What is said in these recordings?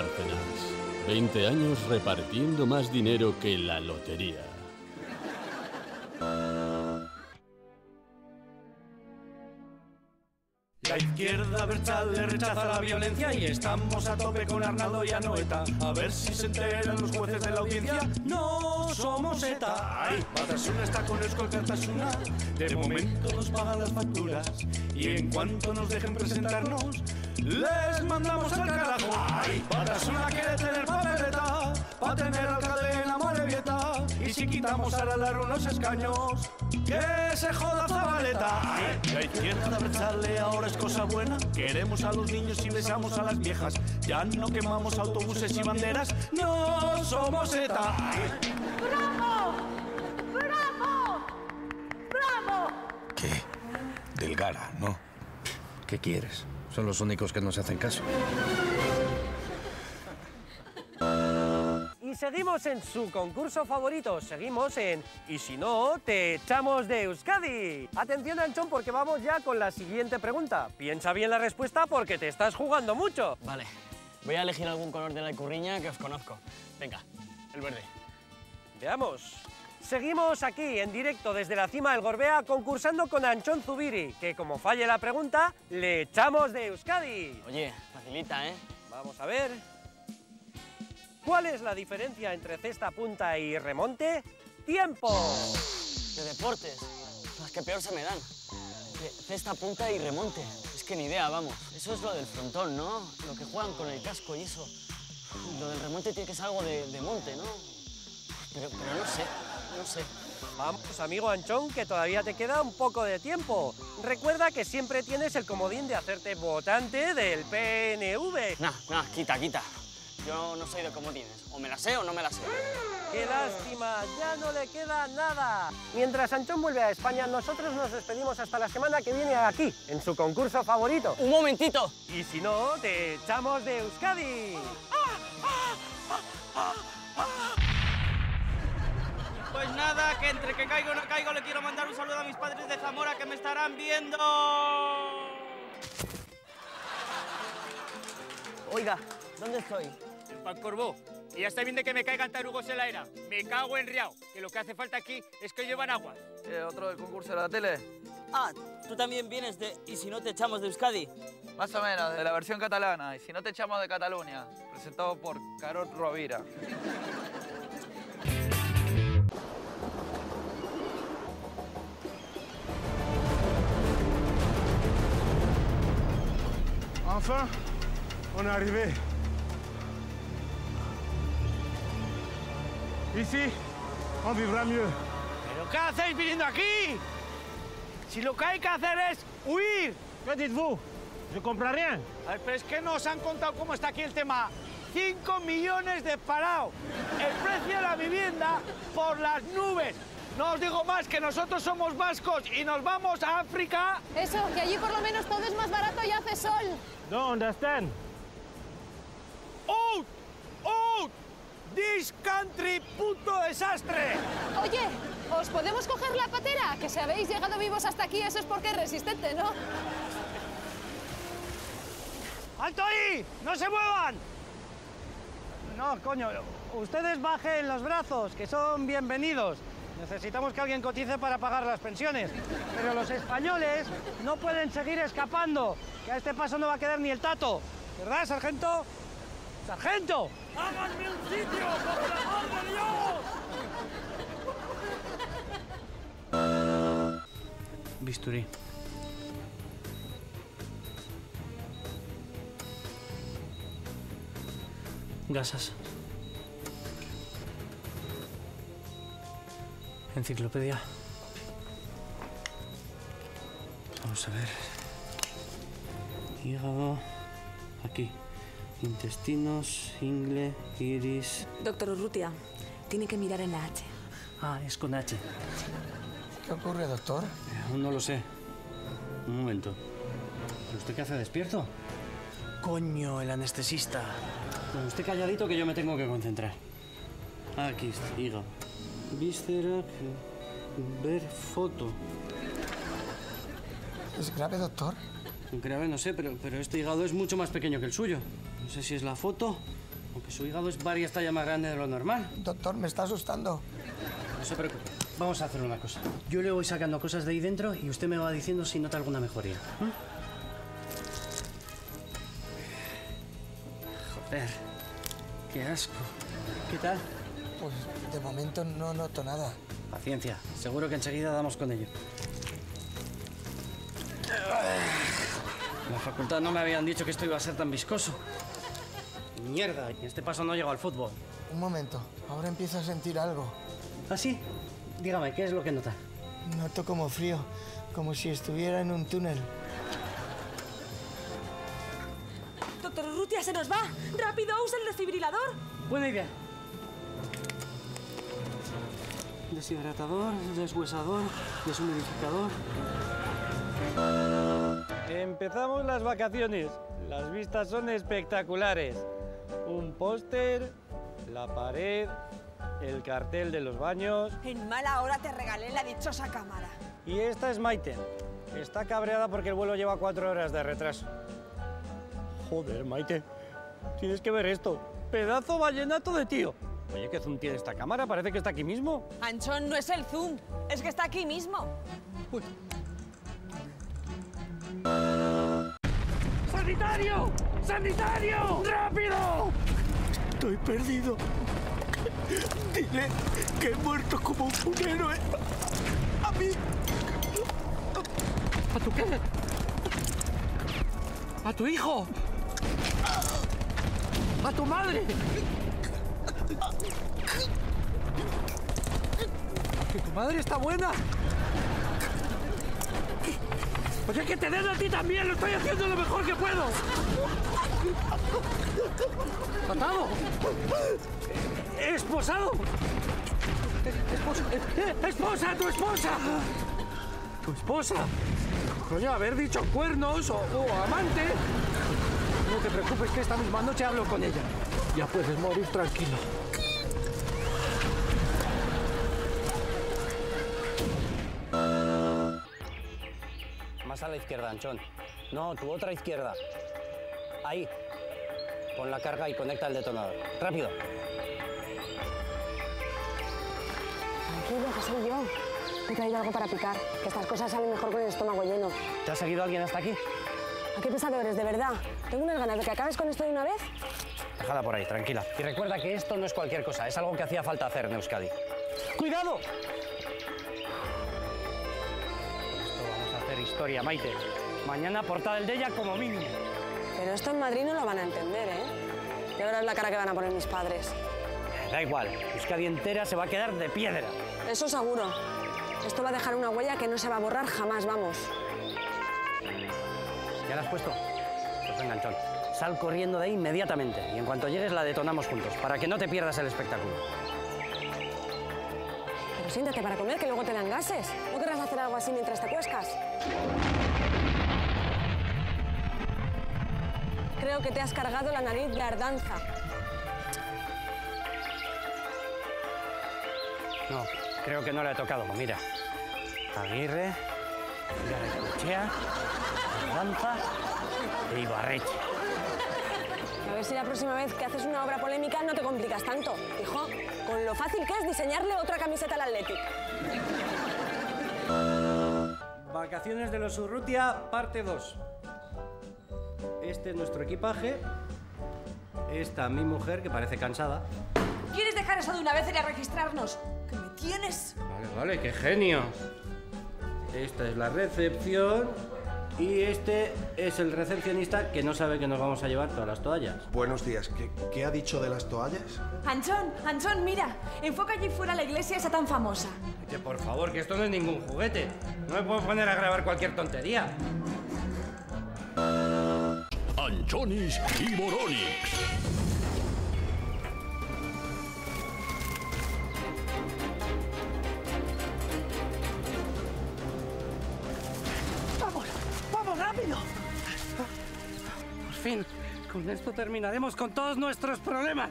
Bárcenas. 20 años repartiendo más dinero que la lotería. La izquierda le rechaza la violencia y estamos a tope con Arnaldo y Anoeta. A ver si se enteran los jueces de la audiencia. No somos ETA. Ay, Batasuna está con Euskal Cartasuna. De momento nos pagan las facturas. Y en cuanto nos dejen presentarnos, les mandamos al carajo. Ay, Batasuna quiere tener papeleta. Pa' tener alcalde en la morevieta. Y si quitamos a la unos escaños, que se joda Zabaleta. La izquierda abertzale ahora es cosa buena. Queremos a los niños y besamos a las viejas. Ya no quemamos autobuses y banderas. No somos ETA. ¡Bravo! ¡Bravo! ¡Bravo! ¿Qué? Delgara, ¿no? ¿Qué quieres? Son los únicos que nos hacen caso. Y seguimos en su concurso favorito, seguimos en Y si no, te echamos de Euskadi. Atención, Anchón, porque vamos ya con la siguiente pregunta. Piensa bien la respuesta porque te estás jugando mucho. Vale, voy a elegir algún color de la icurriña que os conozco. Venga, el verde. Veamos. Seguimos aquí en directo desde la cima del Gorbea concursando con Anchón Zubiri, que como falle la pregunta, le echamos de Euskadi. Oye, facilita, ¿eh? Vamos a ver. ¿Cuál es la diferencia entre cesta punta y remonte? ¡Tiempo! De deportes, las que peor se me dan. De cesta punta y remonte. Es que ni idea, vamos. Eso es lo del frontón, ¿no? Lo que juegan con el casco y eso. Lo del remonte tiene que ser algo de, de monte, ¿no? Pero, pero no sé, no sé. Vamos, amigo Anchón, que todavía te queda un poco de tiempo. Recuerda que siempre tienes el comodín de hacerte votante del PNV. Nah, nah, quita, quita. Yo no soy de comodines. O me la sé o no me la sé. ¡Qué lástima! Ya no le queda nada. Mientras Anchón vuelve a España, nosotros nos despedimos hasta la semana que viene aquí, en su concurso favorito. ¡Un momentito! Y si no, te echamos de Euskadi. Pues nada, que entre que caigo o no caigo le quiero mandar un saludo a mis padres de Zamora que me estarán viendo. Oiga, ¿dónde estoy? En Pancorbó. Y ya está bien de que me caigan tarugos en la era. Me cago en riao. Que lo que hace falta aquí es que llevan agua. ¿Otro del concurso de la tele? Ah, tú también vienes de Y si no te echamos de Euskadi. Más o menos, de la versión catalana. Y si no te echamos de Cataluña. Presentado por Carol Rovira. Enfin, on est arrivé. Ici, on vivra mieux. ¿Pero qué hacéis viniendo aquí? Si lo que hay que hacer es huir. ¿Qué dites-vous? Je comprends rien. A ver, pero es que nos han contado cómo está aquí el tema. 5 millones de parados. El precio de la vivienda por las nubes. No os digo más que nosotros somos vascos y nos vamos a África. Eso, que allí por lo menos todo es más barato y hace sol. No understand. ¡Out! ¡Out! ¡This country, puto desastre! Oye, ¿os podemos coger la patera? Que si habéis llegado vivos hasta aquí, eso es porque es resistente, ¿no? ¡Alto ahí! ¡No se muevan! No, coño, ustedes bajen los brazos, que son bienvenidos. Necesitamos que alguien cotice para pagar las pensiones. Pero los españoles no pueden seguir escapando, que a este paso no va a quedar ni el tato. ¿Verdad, sargento? ¡Sargento! ¡Háganme un sitio, por el amor de Dios! Bisturí. Gasas. Enciclopedia. Vamos a ver. Hígado. Aquí. Intestinos, ingle, iris. Doctor Urrutia, tiene que mirar en la H. Ah, es con H. ¿Qué ocurre, doctor? Aún no lo sé. Un momento. ¿Pero usted qué hace despierto? Coño, el anestesista. Bueno, usted calladito que yo me tengo que concentrar. Aquí está, hígado. Víscera, ver foto. ¿Es grave, doctor? Grave no sé, pero, pero este hígado es mucho más pequeño que el suyo. No sé si es la foto, aunque su hígado es varias tallas más grande de lo normal. Doctor, me está asustando. No se preocupe. Vamos a hacer una cosa. Yo le voy sacando cosas de ahí dentro y usted me va diciendo si nota alguna mejoría. ¿m? Joder, qué asco. ¿Qué tal? Pues de momento no noto nada. Paciencia, seguro que enseguida damos con ello. En la facultad no me habían dicho que esto iba a ser tan viscoso. Mierda, y este paso no llegó al fútbol. Un momento, ahora empiezo a sentir algo. ¿Ah, sí? Dígame, ¿qué es lo que nota? Noto como frío, como si estuviera en un túnel. Doctor Urrutia, se nos va. ¡Rápido, usa el desfibrilador! Buena idea. Deshidratador, deshuesador, deshumidificador. Empezamos las vacaciones. Las vistas son espectaculares. Un póster, la pared, el cartel de los baños. En mala hora te regalé la dichosa cámara. Y esta es Maite. Está cabreada porque el vuelo lleva cuatro horas de retraso. Joder, Maite. Tienes que ver esto. Pedazo vallenato de tío. Oye, ¿qué zoom tiene esta cámara? Parece que está aquí mismo. Anchón, no es el zoom, es que está aquí mismo. ¡Sanitario! ¡Sanitario! ¡Rápido! Estoy perdido. Dile que he muerto como un héroe. A mí. ¿A tu qué? ¿A tu hijo? ¿A tu madre? ¿Que tu madre está buena? Oye, que te den a ti también, lo estoy haciendo lo mejor que puedo. ¿Matado? ¿Esposado? Esposa, esposa, tu esposa. Tu esposa. Coño, haber dicho cuernos o, o amante. No te preocupes que esta misma noche hablo con ella. Ya puedes morir tranquilo. Izquierda, Anchón. No, tu otra izquierda. Ahí. Pon la carga y conecta el detonador. ¡Rápido! Tranquilo, que soy yo. He traído algo para picar, que estas cosas salen mejor con el estómago lleno. ¿Te ha seguido alguien hasta aquí? ¿A qué pesado eres, de verdad? Tengo unas ganas de que acabes con esto de una vez. Déjala por ahí, tranquila. Y recuerda que esto no es cualquier cosa, es algo que hacía falta hacer en Euskadi. ¡Cuidado! Historia, Maite. Mañana portada del Della como mínimo. Pero esto en Madrid no lo van a entender, ¿eh? Ya verás la cara que van a poner mis padres. Da igual, Euskadi entera se va a quedar de piedra. Eso seguro. Esto va a dejar una huella que no se va a borrar jamás, vamos. ¿Ya la has puesto? Pues venga, Anchón. Sal corriendo de ahí inmediatamente y en cuanto llegues la detonamos juntos, para que no te pierdas el espectáculo. Pero siéntate para comer, que luego te dan gases. ¿No querrás hacer algo así mientras te cuescas? Creo que te has cargado la nariz de ardanza. No, creo que no la he tocado. Mira. Aguirre, Garaycochea, Danza e Ibarreche. Ver si la próxima vez que haces una obra polémica no te complicas tanto. Hijo, con lo fácil que es diseñarle otra camiseta al Athletic. Vacaciones de los Urrutia, parte 2. Este es nuestro equipaje. Esta mi mujer, que parece cansada. ¿Quieres dejar eso de una vez y ir a registrarnos? ¿Que me tienes? Vale, vale, qué genio. Esta es la recepción. Y este es el recepcionista que no sabe que nos vamos a llevar todas las toallas. Buenos días. ¿Qué, qué ha dicho de las toallas? Anchón, Anchón, mira. Enfoca allí fuera la iglesia esa tan famosa. Que por favor, que esto no es ningún juguete. No me puedo poner a grabar cualquier tontería. Anchonis y Moronix. Con esto terminaremos con todos nuestros problemas.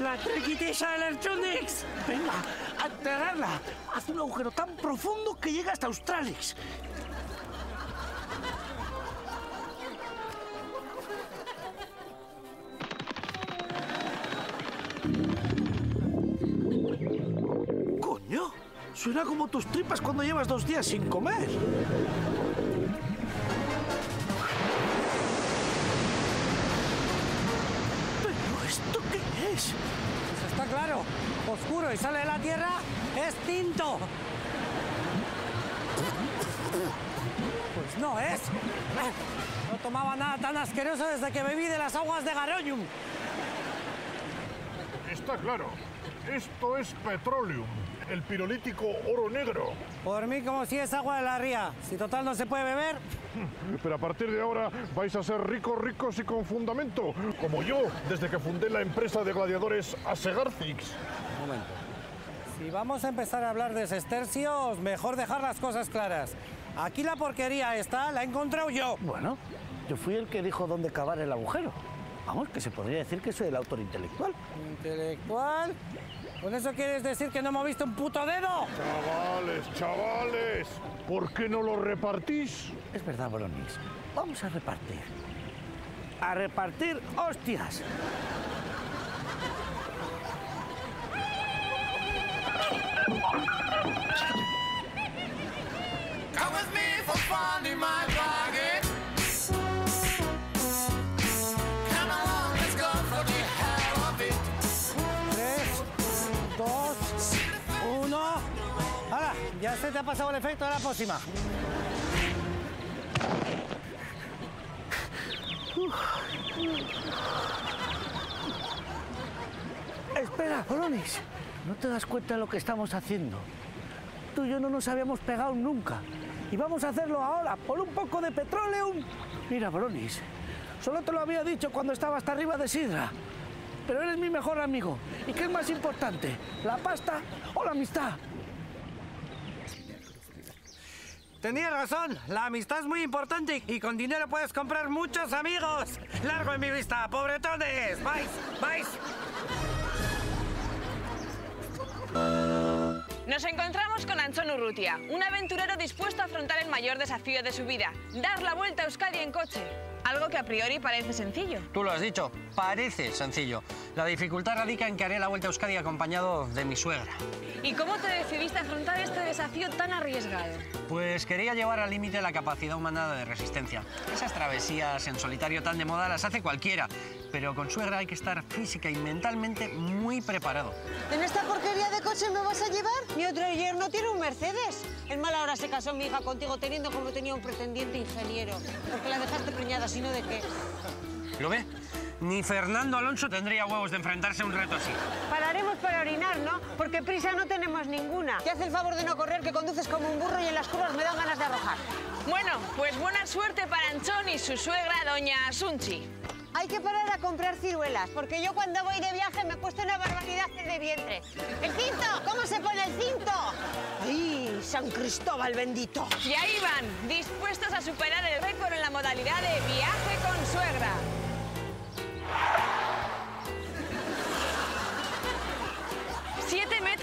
La triquitilla del Erchundix. Venga, a enterrarla. Haz un agujero tan profundo que llega hasta Australix. Coño, suena como tus tripas cuando llevas dos días sin comer. Y sale de la tierra, es tinto. Pues no es. No tomaba nada tan asqueroso desde que bebí de las aguas de Garoñum. Está claro. Esto es petróleo. El pirolítico oro negro. Por mí como si es agua de la ría. Si total no se puede beber. Pero a partir de ahora vais a ser ricos, ricos y con fundamento. Como yo, desde que fundé la empresa de gladiadores Asegarcix. Un momento. Si vamos a empezar a hablar de sestercios, mejor dejar las cosas claras. Aquí la porquería esta la he encontrado yo. Bueno, yo fui el que dijo dónde cavar el agujero. Vamos, que se podría decir que soy el autor intelectual. ¿Intelectual? ¿Con eso quieres decir que no hemos visto un puto dedo? Chavales, chavales, ¿por qué no lo repartís? Es verdad, Bolonis. Vamos a repartir. A repartir hostias. Come with me for fun in my se te ha pasado el efecto de la pócima. Espera, Bolonis. ¿No te das cuenta de lo que estamos haciendo? Tú y yo no nos habíamos pegado nunca. Y vamos a hacerlo ahora, por un poco de petróleo. Mira, Bolonis, solo te lo había dicho cuando estaba hasta arriba de Sidra. Pero eres mi mejor amigo. ¿Y qué es más importante? ¿La pasta o la amistad? Tenías razón, la amistad es muy importante y con dinero puedes comprar muchos amigos. Largo en mi vista, pobretones. Vais, vais. Nos encontramos con Anchón Urrutia, un aventurero dispuesto a afrontar el mayor desafío de su vida, dar la vuelta a Euskadi en coche. Algo que a priori parece sencillo. Tú lo has dicho, parece sencillo. La dificultad radica en que haré la vuelta a Euskadi acompañado de mi suegra. ¿Y cómo te decidiste a afrontar este desafío tan arriesgado? Pues quería llevar al límite la capacidad humana de resistencia. Esas travesías en solitario tan de moda las hace cualquiera, pero con suegra hay que estar física y mentalmente muy preparado. ¿En esta porquería de coche me vas a llevar? Mi otro yerno tiene un Mercedes. En mala hora se casó mi hija contigo teniendo como tenía un pretendiente ingeniero. Porque la dejaste preñada, sino de qué. ¿Lo ve? Ni Fernando Alonso tendría huevos de enfrentarse a un reto así. Pararemos para orinar, ¿no? Porque prisa no tenemos ninguna. Te hace el favor de no correr, que conduces como un burro y en las curvas me dan ganas de arrojar. Bueno, pues buena suerte para Anchón y su suegra, doña Sunchi. Hay que parar a comprar ciruelas, porque yo cuando voy de viaje me he puesto una barbaridad de vientre. ¡El cinto! ¿Cómo se pone el cinto? ¡Ay, San Cristóbal bendito! Y ahí van, dispuestos a superar el récord en la modalidad de viaje con suegra.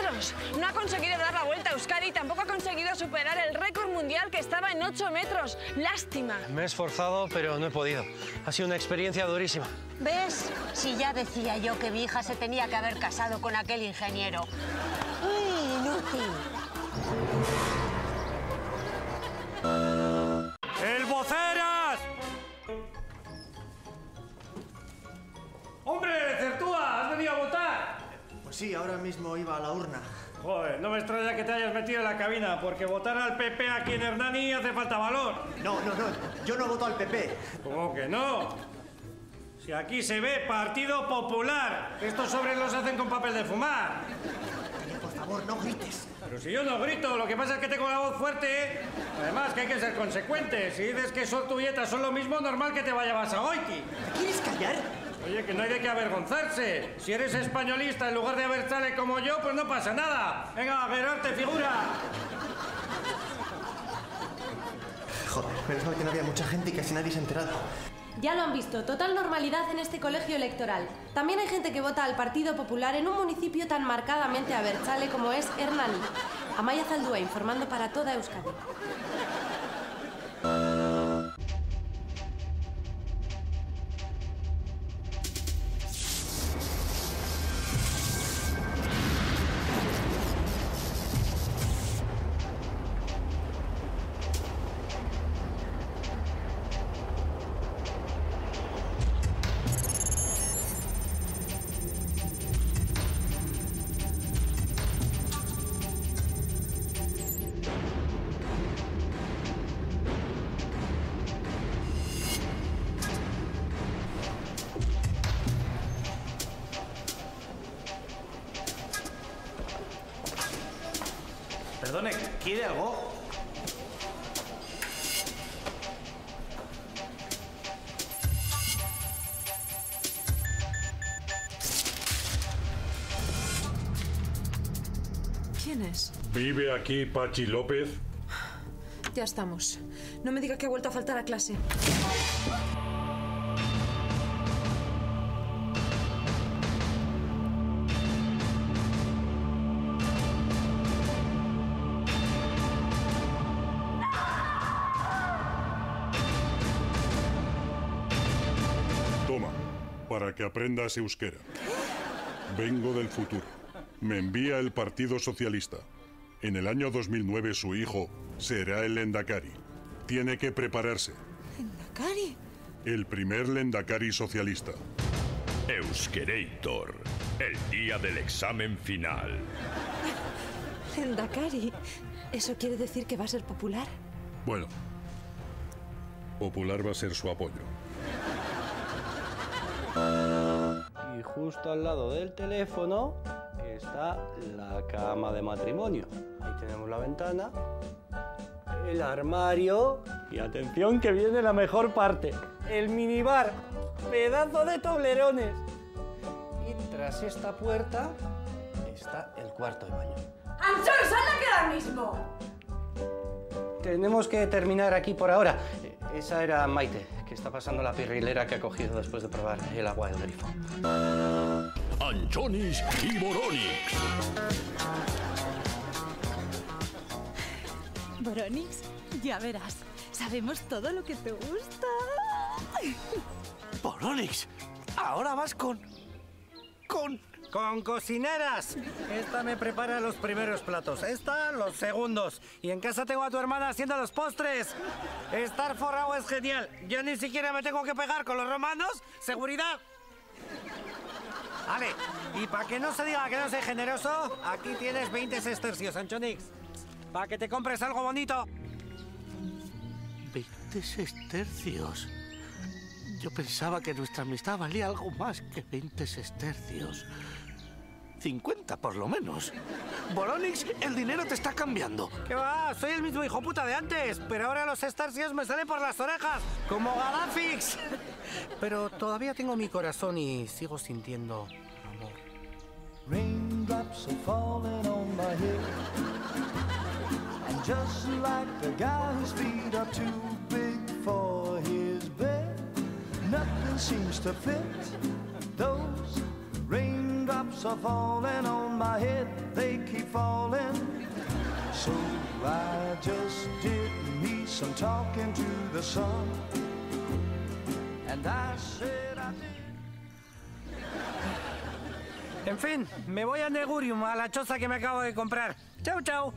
Metros! No ha conseguido dar la vuelta a Euskadi y tampoco ha conseguido superar el récord mundial que estaba en 8 metros. ¡Lástima! Me he esforzado, pero no he podido. Ha sido una experiencia durísima. ¿Ves? Si ya decía yo que mi hija se tenía que haber casado con aquel ingeniero. ¡Uy, inútil! ¡El voceras! ¡Hombre, Certúa! ¿Has venido a votar? Sí, ahora mismo iba a la urna. Joder, no me extraña que te hayas metido en la cabina, porque votar al PP aquí en Hernani hace falta valor. No, no, no, yo no voto al PP. ¿Cómo que no? Si aquí se ve Partido Popular. Estos sobres los hacen con papel de fumar. Por favor, no grites. Pero si yo no grito, lo que pasa es que tengo la voz fuerte. Además, que hay que ser consecuente. Si dices que son tuyetas son lo mismo, normal que te vayas a Goiti. ¿Quieres callar? Oye, que no hay de qué avergonzarse. Si eres españolista en lugar de Abertzale como yo, pues no pasa nada. Venga, Gerarte, figura. Joder, mal que no había mucha gente y casi nadie se ha enterado. Ya lo han visto, total normalidad en este colegio electoral. También hay gente que vota al Partido Popular en un municipio tan marcadamente abertzale como es Hernani. Amaya Zaldúa informando para toda Euskadi. ¿Quiere algo? ¿Quién es? ¿Vive aquí Pachi López? Ya estamos. No me diga que ha vuelto a faltar a clase. Para que aprendas euskera. Vengo del futuro. Me envía el Partido Socialista. En el año 2009 su hijo será el Lendakari. Tiene que prepararse. Cari. El primer Lendakari socialista. Euskerator, el día del examen final. Dakari. ¿Eso quiere decir que va a ser popular? Bueno, popular va a ser su apoyo. Y justo al lado del teléfono está la cama de matrimonio. Ahí tenemos la ventana, el armario y atención que viene la mejor parte, el minibar, pedazo de toblerones. Y tras esta puerta está el cuarto de baño. ¡Anchor, sal aquí ahora mismo! Tenemos que terminar aquí por ahora. Esa era Maite, que está pasando la pirrilera que ha cogido después de probar el agua del grifo. Anchonis y Boronix. Boronix, ya verás. Sabemos todo lo que te gusta. Boronix, ahora vas con... con... Con cocineras. Esta me prepara los primeros platos, esta los segundos. Y en casa tengo a tu hermana haciendo los postres. Estar forrado es genial. Yo ni siquiera me tengo que pegar con los romanos. Seguridad. Vale, y para que no se diga que no soy generoso, aquí tienes 20 sestercios, Anchonix. Para que te compres algo bonito. 20 sestercios. Yo pensaba que nuestra amistad valía algo más que 20 sestercios. 50 por lo menos. Boronix, el dinero te está cambiando. ¿Qué va? Soy el mismo hijo puta de antes, pero ahora los sestercios me salen por las orejas, como Gadafix. Pero todavía tengo mi corazón y sigo sintiendo amor. Raindrops are falling on my head. And just like the guy whose feet are too big for his bed, nothing seems to fit. Those raindrops are falling on my head, they keep falling. So I just did me some talking to the sun. And I said I did. En fin, me voy a Negurium, a la choza que me acabo de comprar. Chau, chau.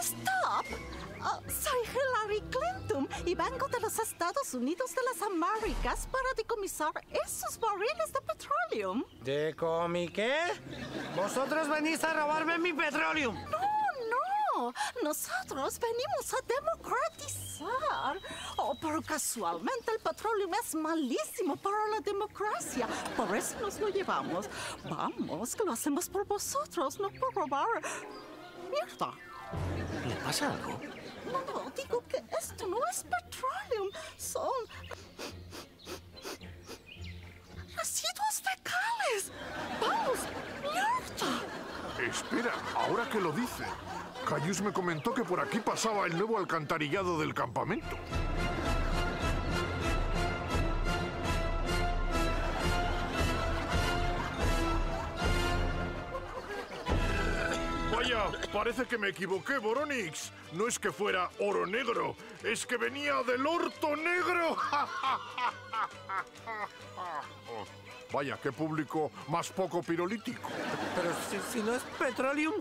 ¡Stop! Oh, soy Hillary Clinton y vengo de los Estados Unidos de las Américas para decomisar esos barriles de petróleo. ¿De comi qué? Vosotros venís a robarme mi petróleo. No, no, nosotros venimos a democratizar. Oh, pero casualmente el petróleo es malísimo para la democracia. Por eso nos lo llevamos. Vamos, que lo hacemos por vosotros, no por robar. Mierda. ¿Le pasa algo? No, digo que esto no es petróleo. Son residuos fecales. Vamos, mierda. Espera, ahora que lo dice. Cayus me comentó que por aquí pasaba el nuevo alcantarillado del campamento. Parece que me equivoqué, Boronix. No es que fuera oro negro, es que venía del orto negro. Vaya, qué público más poco pirolítico. Pero si, si no es petroleum,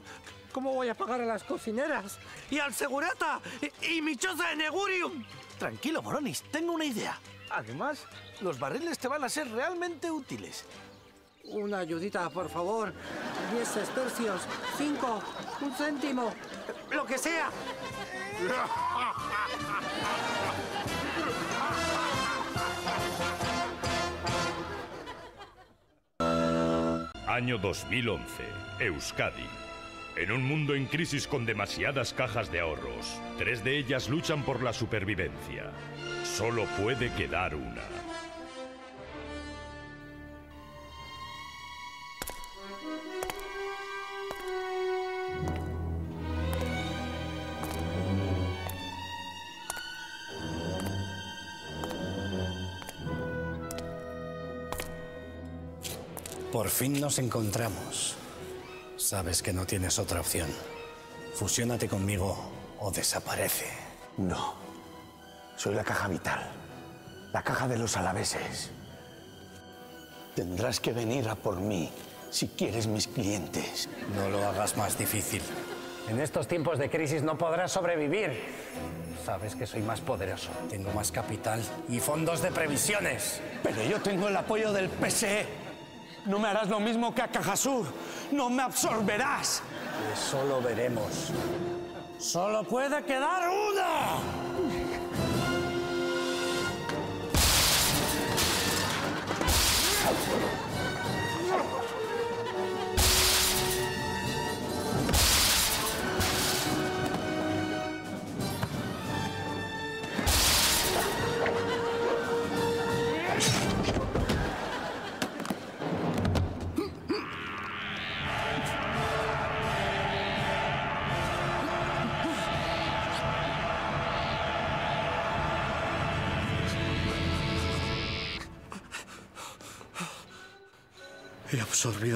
¿cómo voy a pagar a las cocineras? Y al segurata. Y, y mi choza de Negurium. Tranquilo, Boronis, tengo una idea. Además, los barriles te van a ser realmente útiles. Una ayudita, por favor. Diez sestercios, cinco, un céntimo, lo que sea. Año 2011. Euskadi. En un mundo en crisis con demasiadas cajas de ahorros, tres de ellas luchan por la supervivencia. Solo puede quedar una. Por fin nos encontramos. Sabes que no tienes otra opción. Fusiónate conmigo o desaparece. No. Soy la caja vital. La caja de los alaveses. Tendrás que venir a por mí si quieres mis clientes. No lo hagas más difícil. En estos tiempos de crisis no podrás sobrevivir. Sabes que soy más poderoso. Tengo más capital y fondos de previsiones. Pero yo tengo el apoyo del PSE. No me harás lo mismo que a Cajasur. No me absorberás. Eso lo veremos. Solo puede quedar una.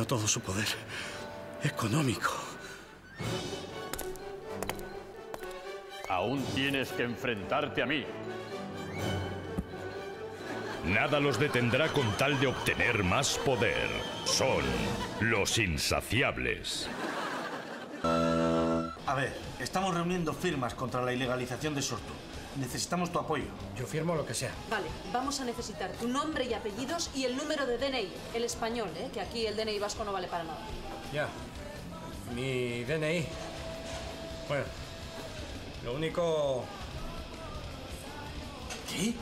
Todo su poder económico. Aún tienes que enfrentarte a mí. Nada los detendrá con tal de obtener más poder. Son los insaciables. A ver, estamos reuniendo firmas contra la ilegalización de Sortu. Necesitamos tu apoyo. Yo firmo lo que sea. Vale, vamos a necesitar tu nombre y apellidos y el número de DNI, el español, ¿eh? que aquí el DNI vasco no vale para nada. Ya. Mi DNI. Bueno, lo único... ¿Qué?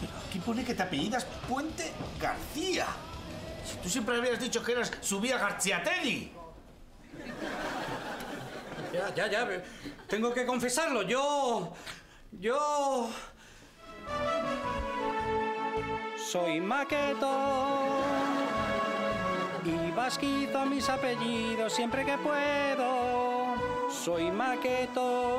Pero aquí pone que te apellidas Puente García. Si tú siempre habías dicho que eras Subía Garciatelli. Ya, ya, ya. Tengo que confesarlo. Yo. Yo. Soy maqueto. Y vasquizo mis apellidos siempre que puedo. Soy maqueto.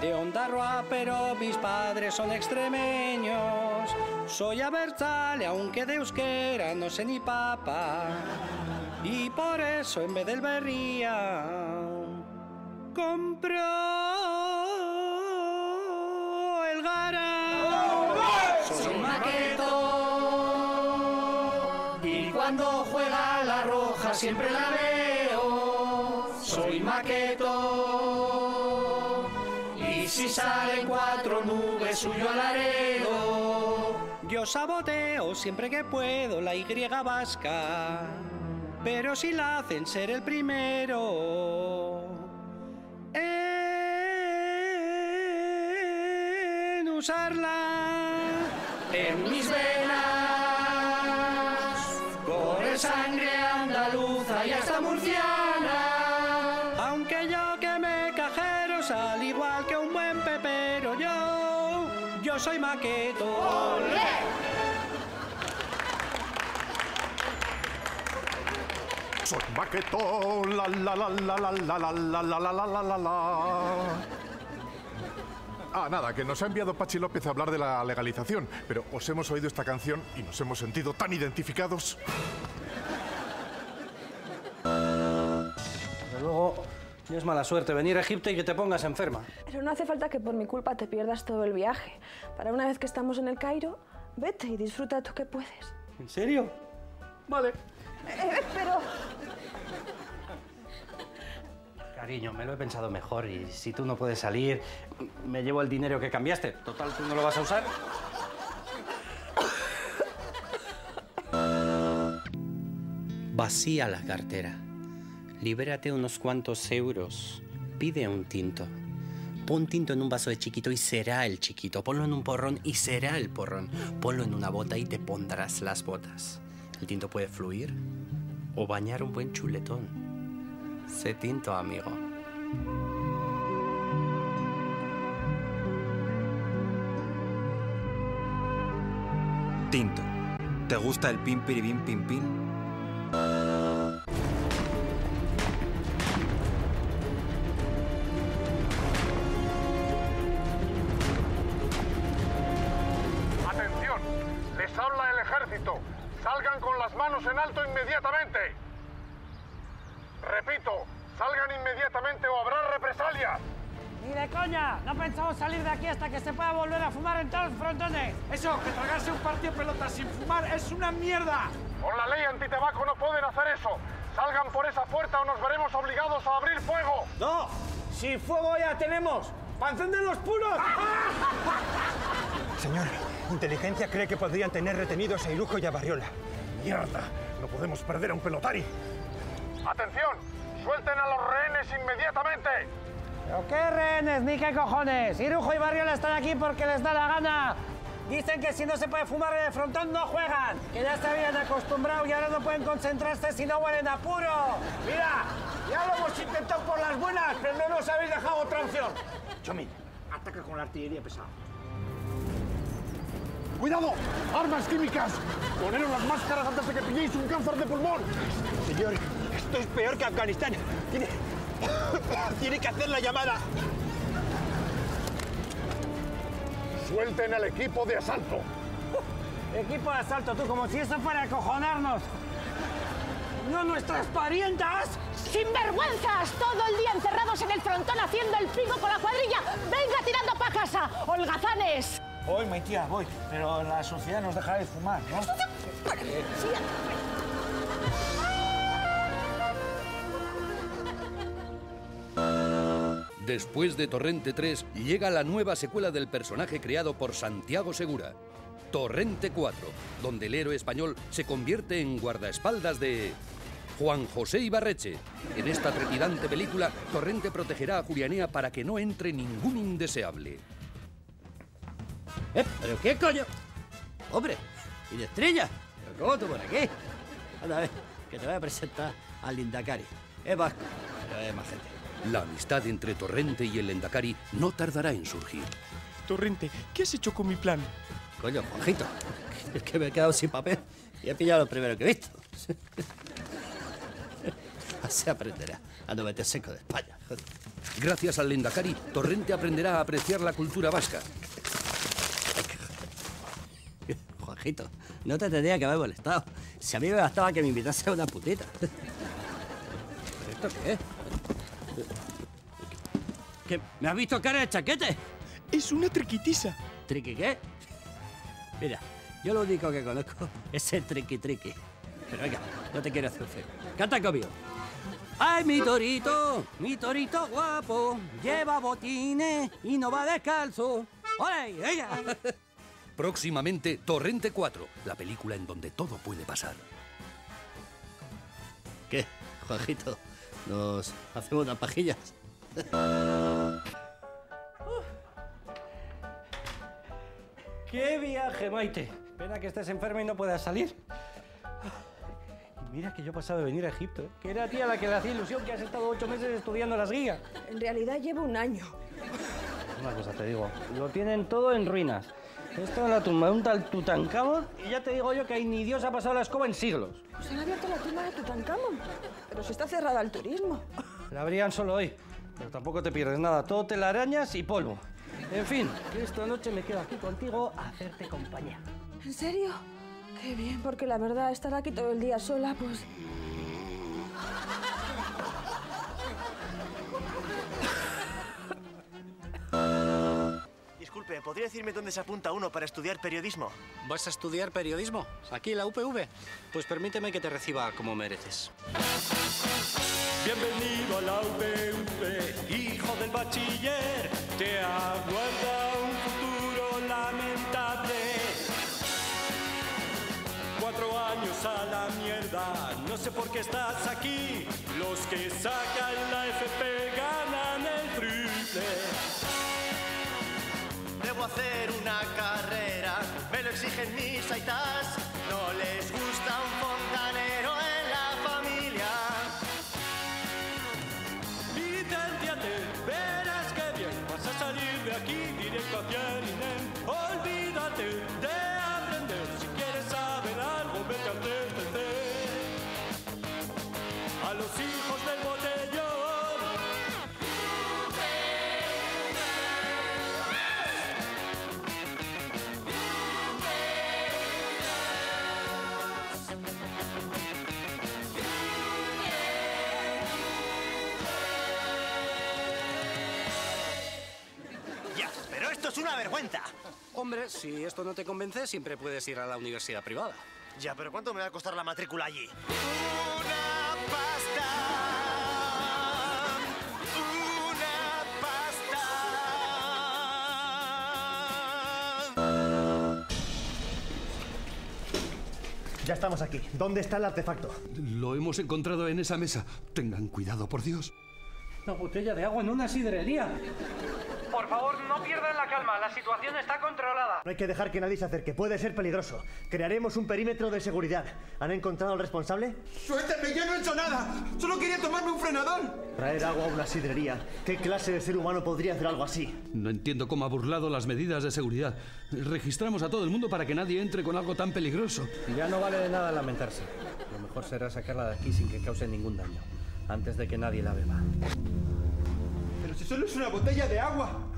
De Ondarroa, pero mis padres son extremeños. Soy abertzale, aunque de euskera no sé ni papa. Y por eso en vez del berría compró el gara. Soy maqueto y cuando juega la roja siempre la veo. Soy maqueto y si salen cuatro nubes suyo al areo. Yo saboteo siempre que puedo la Y vasca. Pero si la hacen ser el primero en usarla en mis venas corre sangre andaluza y hasta murciana. Aunque yo queme cajeros al igual que un buen pepero, yo, yo soy maqueto. Soy maqueto, la la la la la la la la la la la la. Ah, nada, que nos ha enviado Pachi López a hablar de la legalización, pero os hemos oído esta canción y nos hemos sentido tan identificados. Desde luego, es mala suerte venir a Egipto y que te pongas enferma. Pero no hace falta que por mi culpa te pierdas todo el viaje. Para una vez que estamos en el Cairo, vete y disfruta tú que puedes. ¿En serio? Vale. Eh, pero... Cariño, me lo he pensado mejor y si tú no puedes salir, me llevo el dinero que cambiaste. Total, tú no lo vas a usar. Vacía la cartera. Libérate unos cuantos euros. Pide un tinto. Pon tinto en un vaso de chiquito y será el chiquito. Ponlo en un porrón y será el porrón. Ponlo en una bota y te pondrás las botas. El tinto puede fluir o bañar un buen chuletón. Sé tinto, amigo. Tinto. ¿Te gusta el pin piribim pin pin? Podrían tener retenidos a Irujo y a Barriola. ¡Mierda! No podemos perder a un pelotari. ¡Atención! ¡Suelten a los rehenes inmediatamente! ¿Pero qué rehenes ni qué cojones? Irujo y Barriola están aquí porque les da la gana. Dicen que si no se puede fumar en el frontón no juegan, que ya se habían acostumbrado y ahora no pueden concentrarse si no huelen a puro. Mira, ya lo hemos intentado por las buenas, pero no nos habéis dejado otra opción. Chomi, ataca con la artillería pesada. ¡Cuidado! ¡Armas químicas! ¡Poneros las máscaras antes de que pilléis un cáncer de pulmón! Señor, esto es peor que Afganistán. Tiene, tiene que hacer la llamada. ¡Suelten al equipo de asalto! Equipo de asalto, tú, como si eso fuera acojonarnos. ¿No nuestras parientas? ¡Sinvergüenzas! Todo el día encerrados en el frontón haciendo el pico con la cuadrilla. ¡Venga tirando pa' casa! ¡Holgazanes! Voy, mi tía, voy. Pero la sociedad nos dejará de fumar, ¿no? Después de Torrente 3, llega la nueva secuela del personaje creado por Santiago Segura, Torrente 4, donde el héroe español se convierte en guardaespaldas de Juan José Ibarreche. En esta trepidante película, Torrente protegerá a Julianea para que no entre ningún indeseable. ¿Eh? ¿Pero qué coño? Hombre, ¿y de estrella? ¿Pero cómo tú por aquí? Anda, a ver, que te voy a presentar al Lindakari. Es vasco, pero es más gente. La amistad entre Torrente y el Endacari no tardará en surgir. Torrente, ¿qué has hecho con mi plan? Coño, Juanjito, es que me he quedado sin papel y he pillado lo primero que he visto. Así aprenderá a no meterse con España. Gracias al Endacari, Torrente aprenderá a apreciar la cultura vasca. Juanjito, no te tendría que haber molestado. Si a mí me bastaba que me invitase a una putita. ¿Esto qué es? ¿Qué? ¿Me has visto cara de chaquete? Es una triquitisa. ¿Triqui qué? Mira, yo lo único que conozco es el triqui triqui. Pero venga, no te quiero hacer feo. Canta conmigo. ¡Ay, mi torito! Mi torito guapo. Lleva botines y no va descalzo. ¡Ole, venga! Próximamente, Torrente 4, la película en donde todo puede pasar. ¿Qué, Juanjito? ¿Nos hacemos unas pajillas? ¡Qué viaje, Maite! Pena que estés enferma y no puedas salir. Y mira que yo he pasado de venir a Egipto, ¿eh? que era a tía la que le hacía ilusión que has estado ocho meses estudiando las guías. En realidad llevo un año. Una cosa te digo, lo tienen todo en ruinas. Esto en la tumba de un tal Tutankamón y ya te digo yo que ahí ni Dios ha pasado la escoba en siglos. Pues han abierto la tumba de Tutankamón, pero se está cerrada al turismo. La abrían solo hoy, pero tampoco te pierdes nada, todo telarañas y polvo. En fin, esta noche me quedo aquí contigo a hacerte compañía. ¿En serio? Qué bien, porque la verdad, estar aquí todo el día sola, pues... Disculpe, ¿podría decirme dónde se apunta uno para estudiar periodismo? ¿Vas a estudiar periodismo? ¿Aquí en la UPV? Pues permíteme que te reciba como mereces. Bienvenido a la UPV, hijo del bachiller. Te aguarda un futuro lamentable. Cuatro años a la mierda, no sé por qué estás aquí. Los que sacan la FP exigen mis aitas. Si esto no te convence, siempre puedes ir a la universidad privada. Ya, pero ¿cuánto me va a costar la matrícula allí? Ya estamos aquí. ¿Dónde está el artefacto? Lo hemos encontrado en esa mesa. Tengan cuidado, por Dios. Una botella de agua en una sidrería. No pierdan la calma. La situación está controlada. No hay que dejar que nadie se acerque. Puede ser peligroso. Crearemos un perímetro de seguridad. ¿Han encontrado al responsable? ¡Suélteme! ¡Yo no he hecho nada! ¡Solo quería tomarme un frenador! Traer agua a una sidrería. ¿Qué clase de ser humano podría hacer algo así? No entiendo cómo ha burlado las medidas de seguridad. Registramos a todo el mundo para que nadie entre con algo tan peligroso. Ya no vale de nada lamentarse. Lo mejor será sacarla de aquí sin que cause ningún daño. Antes de que nadie la beba. Pero si solo es una botella de agua.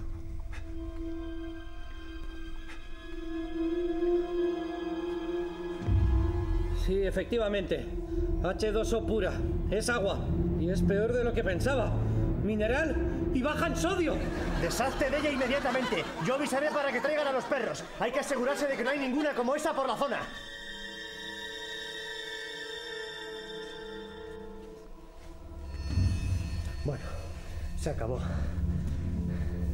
Sí, efectivamente. H2O pura. Es agua. Y es peor de lo que pensaba. Mineral y baja en sodio. Deshazte de ella inmediatamente. Yo avisaré para que traigan a los perros. Hay que asegurarse de que no hay ninguna como esa por la zona. Bueno, se acabó.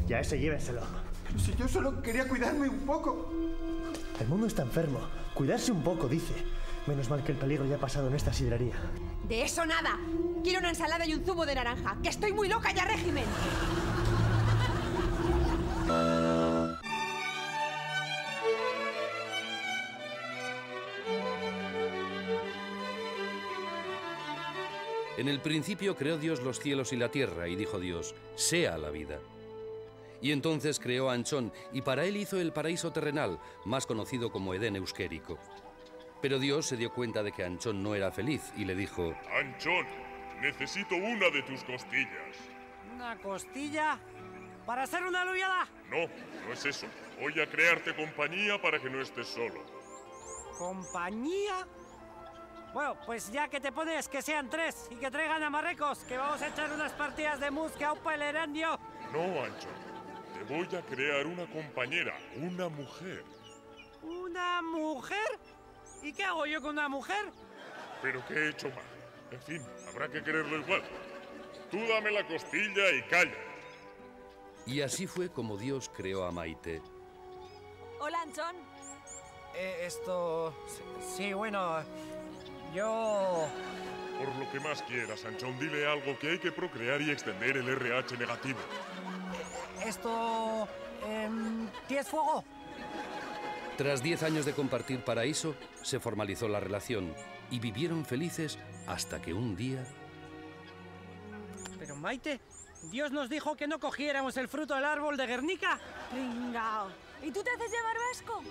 Ya ese llévenselo. Pero si yo solo quería cuidarme un poco. El mundo está enfermo. Cuidarse un poco, dice. Menos mal que el peligro ya ha pasado en esta sidrería. De eso nada. Quiero una ensalada y un zumo de naranja, que estoy muy loca ya, régimen. En el principio creó Dios los cielos y la tierra, y dijo Dios, sea la vida. Y entonces creó a Anchón, y para él hizo el paraíso terrenal, más conocido como Edén Euskérico. Pero Dios se dio cuenta de que Anchón no era feliz y le dijo, Anchón, necesito una de tus costillas. ¿Una costilla? ¿Para hacer una aluviada? No, no es eso. Voy a crearte compañía para que no estés solo. ¿Compañía? Bueno, pues ya que te pones, que sean tres y que traigan a Marrecos, que vamos a echar unas partidas de música a un pelerandio. No, Anchón. Te voy a crear una compañera, una mujer. ¿Una mujer? ¿Y qué hago yo con una mujer? ¿Pero qué he hecho mal? En fin, habrá que quererlo igual. Tú dame la costilla y calla. y así fue como Dios creó a Maite. Hola, Anchón. Eh, esto... Sí, bueno... Yo... Por lo que más quieras, Anchón, dile algo que hay que procrear y extender el RH negativo. Esto... em, ¿Tienes fuego? Tras 10 años de compartir paraíso, se formalizó la relación y vivieron felices hasta que un día... Pero Maite, Dios nos dijo que no cogiéramos el fruto del árbol de Guernica. Pringao. ¿Y tú te haces llevar vasco?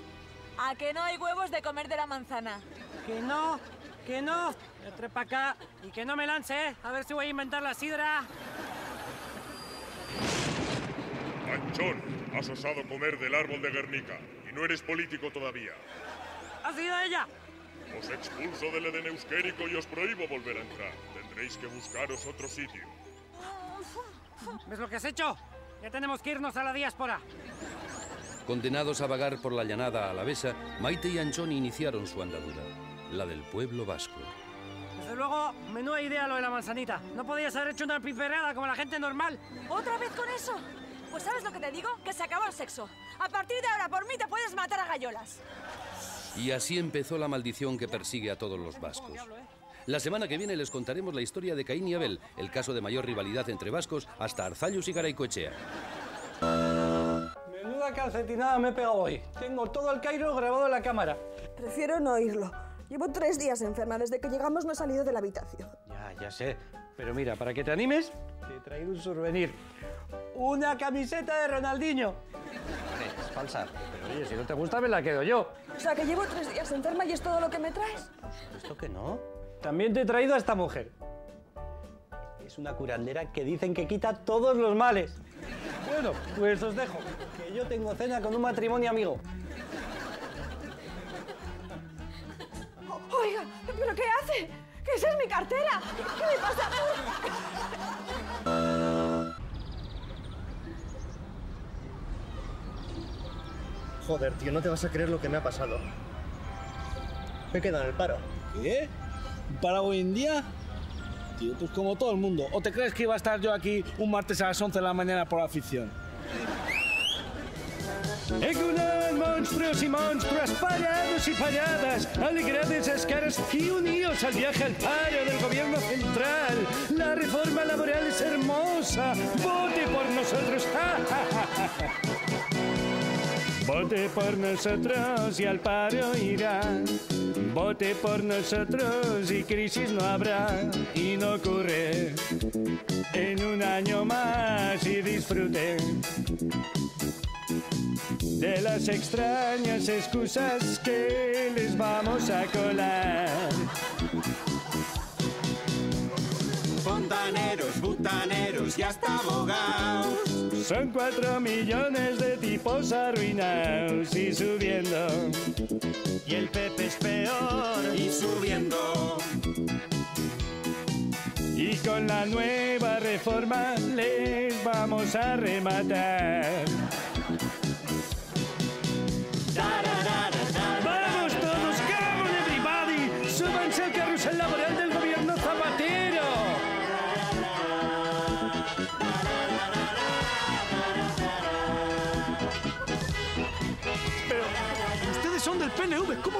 ¿A que no hay huevos de comer de la manzana? Que no, que no. Entre para acá y que no me lance, ¿eh? A ver si voy a inventar la sidra. Anchón, has osado comer del árbol de Guernica y no eres político todavía. ¡Ha sido ella! Os expulso del Edén Euskérico y os prohíbo volver a entrar. Tendréis que buscaros otro sitio. ¿Ves lo que has hecho? Ya tenemos que irnos a la diáspora. Condenados a vagar por la llanada alavesa, Maite y Anchón iniciaron su andadura, la del pueblo vasco. Desde luego, menuda idea lo de la manzanita. No podías haber hecho una piperada como la gente normal. ¿Otra vez con eso? Pues ¿sabes lo que te digo? Que se acabó el sexo. A partir de ahora, por mí, te puedes matar a gallolas. Y así empezó la maldición que persigue a todos los vascos. La semana que viene les contaremos la historia de Caín y Abel, el caso de mayor rivalidad entre vascos hasta Arzallus y Garaycoechea. Menuda calcetinada me he pegado hoy. Tengo todo el Cairo grabado en la cámara. Prefiero no oírlo. Llevo tres días enferma. Desde que llegamos no he salido de la habitación. Ya, ya sé. Pero mira, para que te animes, te he traído un souvenir. Una camiseta de Ronaldinho. Es falsa. Pero oye, si no te gusta, me la quedo yo. O sea, que llevo tres días enferma y es todo lo que me traes. ¿Esto que no? También te he traído a esta mujer. Es una curandera que dicen que quita todos los males. Bueno, pues os dejo, que yo tengo cena con un matrimonio amigo. Oiga, ¿pero qué hace? ¡Que esa es mi cartera! ¿Qué le pasa? Joder, tío, no te vas a creer lo que me ha pasado. Me he quedado en el paro. ¿Qué? ¿Un paro hoy en día? Tío, pues como todo el mundo. ¿O te crees que iba a estar yo aquí un martes a las 11 de la mañana por afición? Egunon, monstruos y monstruas, parados y paradas, alegrad esas caras y uníos al viaje al paro del gobierno central. La reforma laboral es hermosa. Vote por nosotros. Vote por nosotros y al paro irá. Vote por nosotros y crisis no habrá y no ocurre en un año más y disfrute de las extrañas excusas que les vamos a colar. Fontaneros, butaneros y hasta abogados. Son cuatro millones de tipos arruinados y subiendo. Y el Pepe es peor y subiendo. Y con la nueva reforma les vamos a rematar. ¡Vamos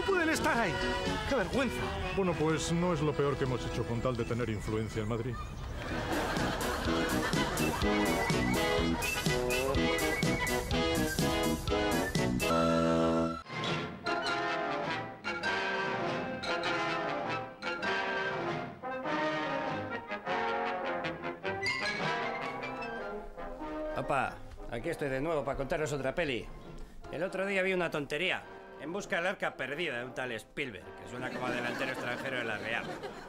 ¿cómo pueden estar ahí? ¡Qué vergüenza! Bueno, pues no es lo peor que hemos hecho con tal de tener influencia en Madrid. Opa, aquí estoy de nuevo para contaros otra peli. El otro día vi una tontería. En busca del arca perdida de un tal Spielberg, que suena como delantero extranjero de la Real.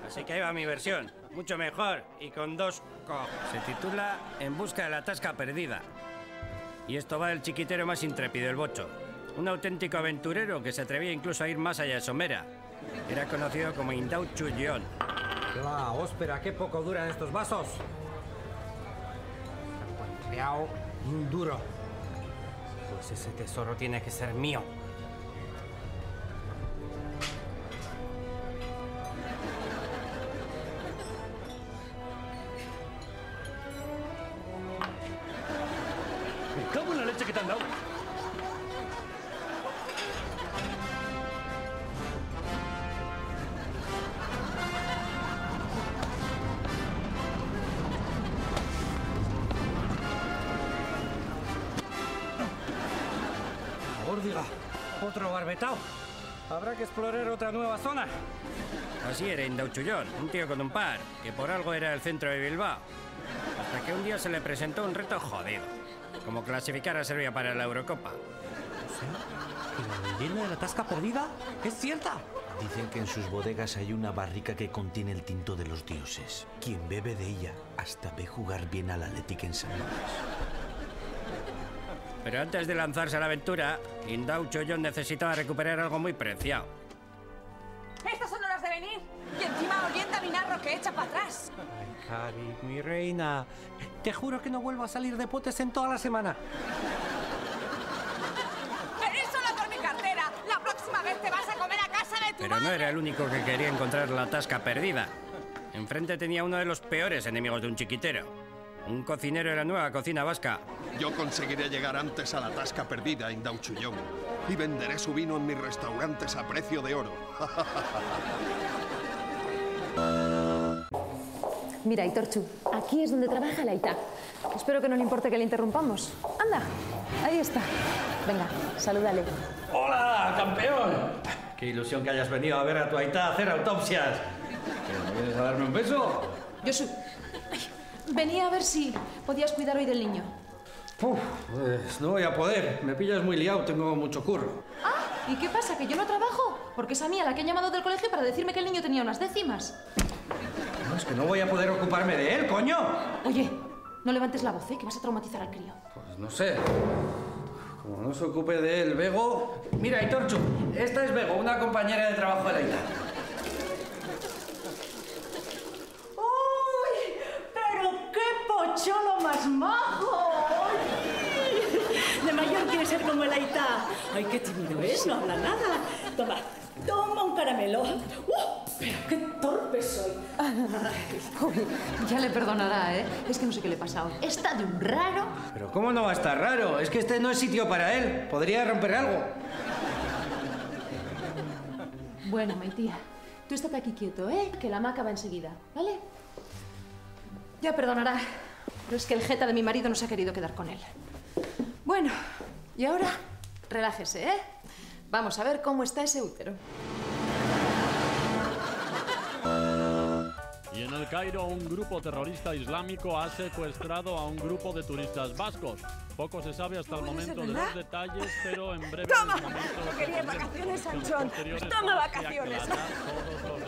Así que ahí va mi versión, mucho mejor y con dos co. Se titula En busca de la tasca perdida. Y esto va del chiquitero más intrépido, el bocho. Un auténtico aventurero que se atrevía incluso a ir más allá de Somera. Era conocido como Indau Chullón. La óspera, qué poco duran estos vasos. Duro. Pues ese tesoro tiene que ser mío. Otro barbetao. Habrá que explorar otra nueva zona. Así era Indauchullón, un tío con un par, que por algo era el centro de Bilbao. Hasta que un día se le presentó un reto jodido, como clasificar a Serbia para la Eurocopa. ¿Y la leyenda de la tasca perdida es cierta? Dicen que en sus bodegas hay una barrica que contiene el tinto de los dioses. Quien bebe de ella hasta ve jugar bien al Athletic en San Mamés. Pero antes de lanzarse a la aventura, Indau Chollón necesitaba recuperar algo muy preciado. Estas son horas de venir. Y encima oyendo a Minarro que echa para atrás. Ay, Javi, mi reina. Te juro que no vuelvo a salir de potes en toda la semana. Venid solo por mi cartera. La próxima vez te vas a comer a casa de tu Pero no era el único que quería encontrar la tasca perdida. Enfrente tenía uno de los peores enemigos de un chiquitero. Un cocinero de la nueva cocina vasca. Yo conseguiré llegar antes a la tasca perdida en Dauchullón y venderé su vino en mis restaurantes a precio de oro. Mira, Itorchu, aquí es donde trabaja Laita. Espero que no le importe que le interrumpamos. Anda, ahí está. Venga, salúdale. ¡Hola, campeón! Qué ilusión que hayas venido a ver a tu aita a hacer autopsias. ¿Que ¿No vienes a darme un beso? Yo soy... Venía a ver si podías cuidar hoy del niño. Uf, pues no voy a poder. Me pillas muy liado, tengo mucho curro. Ah, ¿y qué pasa? ¿Que yo no trabajo? Porque es a mí a la que han llamado del colegio para decirme que el niño tenía unas décimas. No, es que no voy a poder ocuparme de él, coño. Oye, no levantes la voz, ¿eh? Que vas a traumatizar al crío. Pues no sé. Como no se ocupe de él, Bego... Mira, Itorchu, esta es Bego, una compañera de trabajo de la Ita. ¡Uy! ¡Pero qué pocholo más majo! De mayor quiere ser como el Aitá. Ay, qué tímido es, no habla nada. Toma, toma un caramelo. ¡Uh! Pero qué torpe soy. Uy, ya le perdonará, ¿eh? Es que no sé qué le pasa hoy. Está de un raro. Pero ¿cómo no va a estar raro? Es que este no es sitio para él. Podría romper algo. Bueno, Maitía, tú estate aquí quieto, ¿eh? Que la maca va enseguida, ¿vale? Ya perdonará, pero es que el jeta de mi marido no se ha querido quedar con él. Bueno, y ahora, relájese, ¿eh? Vamos a ver cómo está ese útero. Y en el Cairo, un grupo terrorista islámico ha secuestrado a un grupo de turistas vascos. Poco se sabe hasta el momento de los detalles, pero en breve ¡Toma! No quería vacaciones, Sanchón. Toma vacaciones.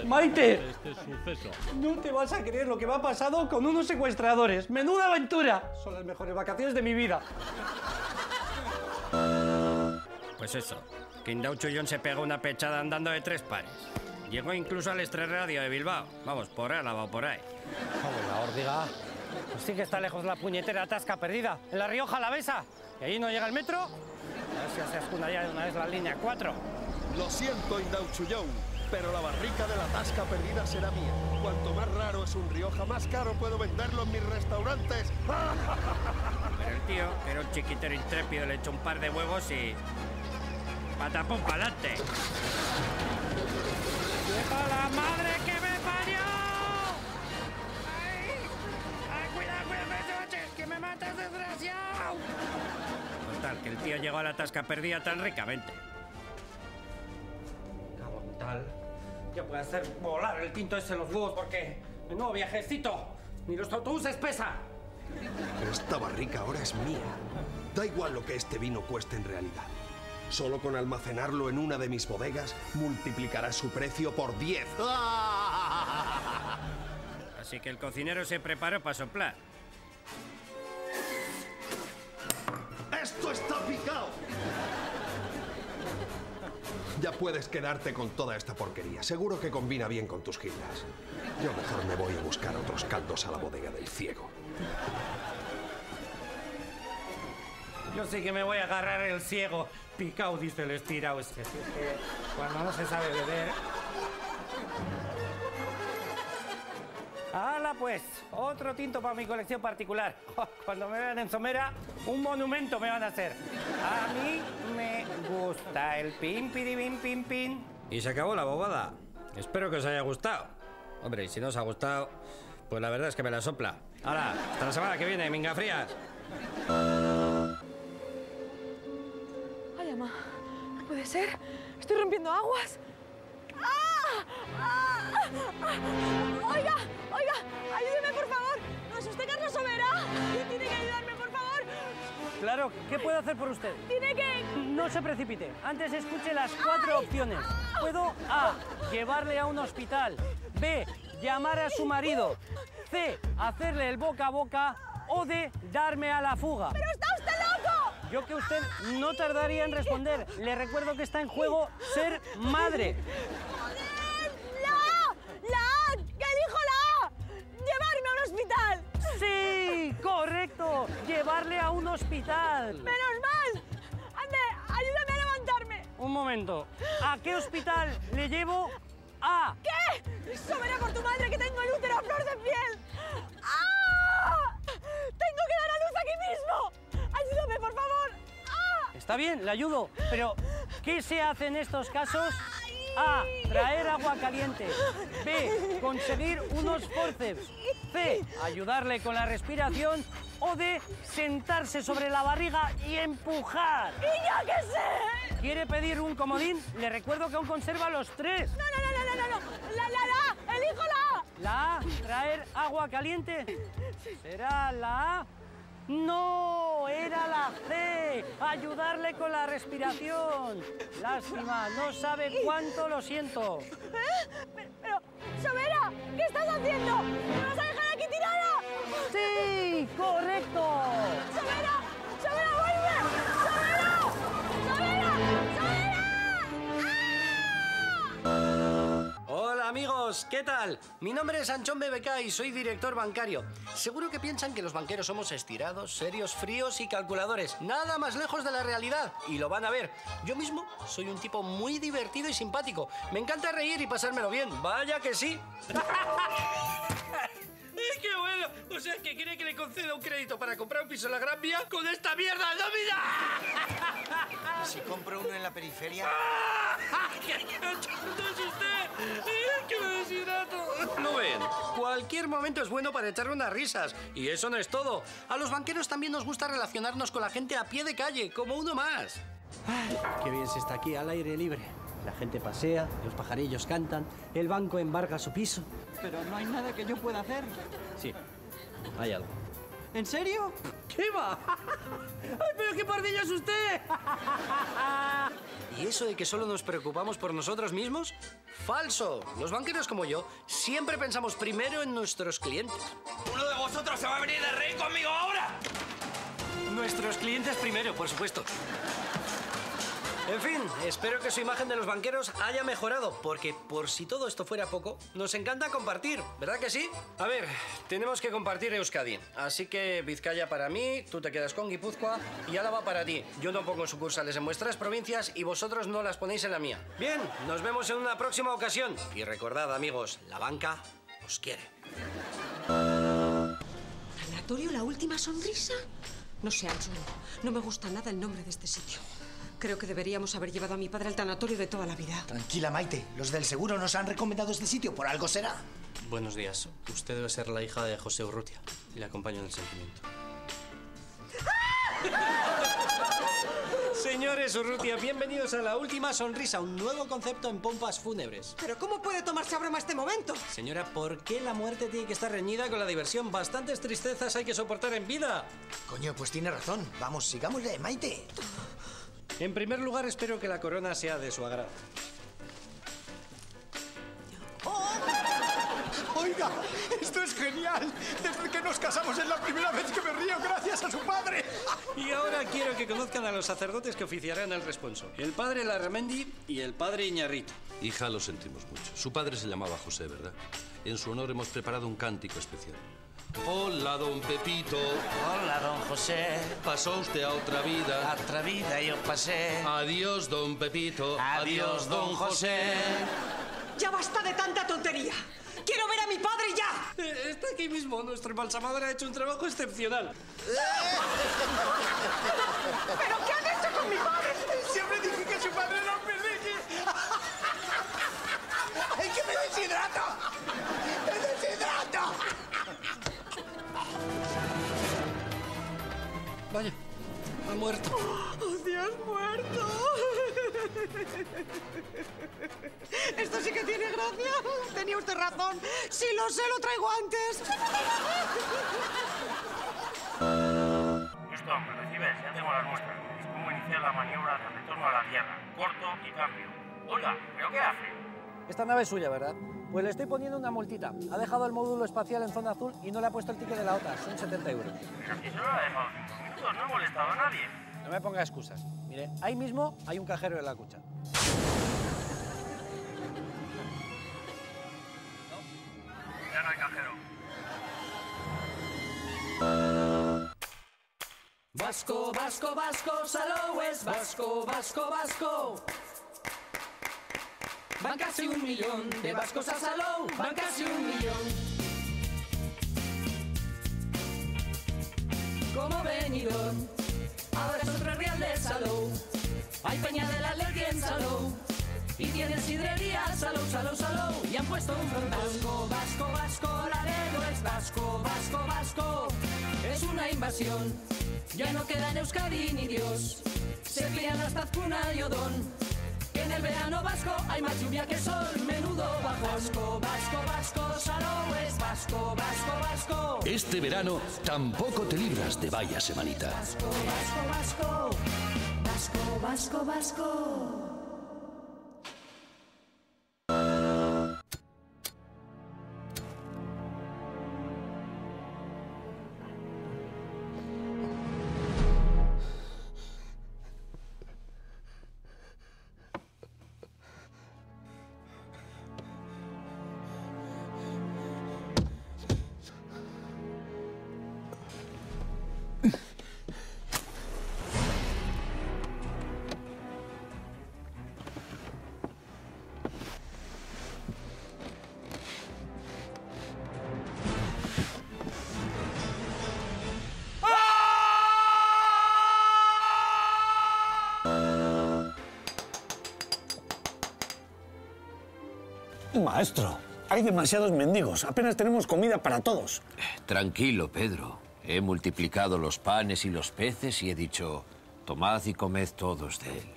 Maite. este suceso. No te vas a creer lo que me ha pasado con unos secuestradores. ¡Menuda aventura! Son las mejores vacaciones de mi vida. Pues eso, que Indau Chullón se pegó una pechada andando de tres pares. Llegó incluso al Estrés Radio de Bilbao. Vamos, por Álava o por ahí. la órdiga. Pues sí que está lejos la puñetera tasca perdida. En la Rioja la Besa. ¿Y ahí no llega el metro? A ver si se ascunda ya de una vez la línea 4. Lo siento, Indauchullón, pero la barrica de la tasca perdida será mía. Cuanto más raro es un Rioja, más caro puedo venderlo en mis restaurantes. Pero el tío, que era un chiquitero intrépido, le echó un par de huevos y... ¡Patapum pa'lante! ¡Lleva la madre que me parió! ¡Ay, cuidado, cuidado, que me matas, desgraciado! Total, que el tío llegó a la tasca perdida tan ricamente. Tal. Ya puede hacer volar el tinto ese en los huevos porque... ¡Menudo viajecito! ¡Ni los autobuses pesa! Esta barrica ahora es mía. Da igual lo que este vino cueste en realidad. Solo con almacenarlo en una de mis bodegas multiplicará su precio por 10. Así que el cocinero se preparó para soplar. ¡Esto está picado! Ya puedes quedarte con toda esta porquería. Seguro que combina bien con tus gildas. Yo mejor me voy a buscar otros caldos a la bodega del ciego. Yo sí que me voy a agarrar el ciego. Picao, dice el estirao. Es que, es que cuando no se sabe beber... ¡Hala pues! Otro tinto para mi colección particular. Cuando me vean en Somera, un monumento me van a hacer. A mí me gusta el pin, pin, pin. Y se acabó la bobada. Espero que os haya gustado. Hombre, y si no os ha gustado, pues la verdad es que me la sopla. Ahora, hasta la semana que viene, minga frías. Ay, mamá, no puede ser. Estoy rompiendo aguas. ¡Ah! ¡Ah! ¡Ah! Oiga, oiga, ayúdeme, por favor. No es usted Carlos Somera. Tiene que ayudarme, por favor. Claro, ¿qué puedo hacer por usted? Tiene que... No se precipite. Antes escuche las cuatro opciones. Puedo A. Llevarle a un hospital. B. Llamar a su marido. C. Hacerle el boca a boca. O D. Darme a la fuga. ¡Pero está usted loco! Yo que usted no tardaría en responder. Le recuerdo que está en juego ser madre. ¡La A! ¡La A! ¡Que elijo la A! ¡Llevarme a un hospital! Sí, correcto. Llevarle a un hospital. ¡Menos mal! ¡Ande, ayúdame a levantarme! Un momento. ¿A qué hospital le llevo? A. ¿Qué? ¡Somera por tu madre que tengo el útero a flor de piel! ¡Ah! Está bien, le ayudo. Pero, ¿qué se hace en estos casos? A. Traer agua caliente. B. Conseguir unos forceps. C. Ayudarle con la respiración. O D. Sentarse sobre la barriga y empujar. ¡Y yo qué sé! ¿Quiere pedir un comodín? Le recuerdo que aún conserva los tres. No, no, no, no, no, no. La, la, la. Elijo la A. La A. Traer agua caliente. ¿Será la A? No, era la C. Ayudarle con la respiración. Lástima, no sabe cuánto lo siento. ¿Eh? Pero, pero, Somera, ¿qué estás haciendo? ¿Me vas a dejar aquí tirada? Sí, correcto. ¡Somera! Amigos, ¿qué tal? Mi nombre es Anchón BBK y soy director bancario. Seguro que piensan que los banqueros somos estirados, serios, fríos y calculadores. Nada más lejos de la realidad. Y lo van a ver. Yo mismo soy un tipo muy divertido y simpático. Me encanta reír y pasármelo bien. Vaya que sí. ¡Eh, ¡Qué bueno! O sea, que quiere que le conceda un crédito para comprar un piso en la Gran Vía con esta mierda de nómina. ¿Y si compro uno en la periferia? ¡Qué tonto es usted! ¡Eh, ¡Que me deshidrato! ¿Lo ven? Cualquier momento es bueno para echar unas risas. Y eso no es todo. A los banqueros también nos gusta relacionarnos con la gente a pie de calle, como uno más. Ay, qué bien se está aquí al aire libre. La gente pasea, los pajarillos cantan, el banco embarga su piso. Pero no hay nada que yo pueda hacer. Sí, hay algo. ¿En serio? ¿Qué va? ¡Ay, pero qué pardillo es usted! ¿Y eso de que solo nos preocupamos por nosotros mismos? ¡Falso! Los banqueros como yo siempre pensamos primero en nuestros clientes. ¿Uno de vosotros se va a venir de rey conmigo ahora? Nuestros clientes primero, por supuesto. En fin, espero que su imagen de los banqueros haya mejorado, porque por si todo esto fuera poco, nos encanta compartir, ¿verdad que sí? A ver, tenemos que compartir Euskadi, así que Vizcaya para mí, tú te quedas con Guipúzcoa y Álava para ti. Yo no pongo sucursales en vuestras provincias y vosotros no las ponéis en la mía. Bien, nos vemos en una próxima ocasión. Y recordad, amigos, la banca os quiere. ¿Sanatorio La Última Sonrisa? No sé, Anson. No me gusta nada el nombre de este sitio. Creo que deberíamos haber llevado a mi padre al tanatorio de toda la vida. Tranquila, Maite. Los del seguro nos han recomendado este sitio. Por algo será. Buenos días. Usted debe ser la hija de José Urrutia. Le acompaño en el sentimiento. Señores Urrutia, bienvenidos a La Última Sonrisa, un nuevo concepto en pompas fúnebres. ¿Pero cómo puede tomarse a broma este momento? Señora, ¿por qué la muerte tiene que estar reñida con la diversión? Bastantes tristezas hay que soportar en vida. Coño, pues tiene razón. Vamos, sigámosle, Maite. En primer lugar, espero que la corona sea de su agrado. Oiga, esto es genial. Desde que nos casamos es la primera vez que me río gracias a su padre. Y ahora quiero que conozcan a los sacerdotes que oficiarán el responso. El padre Larramendi y el padre Iñarrito. Hija, lo sentimos mucho. Su padre se llamaba José, ¿verdad? En su honor hemos preparado un cántico especial. Hola, don Pepito. Hola, don José. Pasó usted a otra vida. A otra vida yo pasé. Adiós, don Pepito. Adiós, don José. ¡Ya basta de tanta tontería! ¡Quiero ver a mi padre ya! Eh, Está aquí mismo. Nuestro embalsamador ha hecho un trabajo excepcional. lo sé, lo traigo antes. Houston, ¿me recibes? Ya tengo las muestras. Es cómo iniciar la maniobra de retorno a la Tierra. Corto y cambio. Oiga, ¿pero qué hace? Esta nave es suya, ¿verdad? Pues le estoy poniendo una multita. Ha dejado el módulo espacial en zona azul y no le ha puesto el ticket de la OTA. Son 70 euros. Pero si solo ha dejado cinco minutos, no he molestado a nadie. No me ponga excusas. Mire, ahí mismo hay un cajero en la cucha. Ya no hay cajero. Vasco, vasco, vasco, Salou es vasco, vasco, vasco. Van casi un millón de vascos a Salou, van casi un millón. Como Benidorm, ahora es otro real de Salou. Hay peña de la ley en Salou. Y tienen sidrería, Salou, Salou, Salou. Y han puesto un frontón. Vasco, vasco, vasco, Laredo es vasco, vasco, vasco. Es una invasión. Ya no queda en Euskadi ni Dios. Se crían hasta Azcuna y Odón. Que en el verano vasco hay más lluvia que sol. Menudo bajo. Vasco, vasco, vasco, Salou es vasco, vasco, vasco. Este verano tampoco te libras de vaya semanita. Vasco, vasco, vasco, vasco, vasco. Maestro, hay demasiados mendigos. Apenas tenemos comida para todos. Tranquilo, Pedro. He multiplicado los panes y los peces y he dicho, tomad y comed todos de él.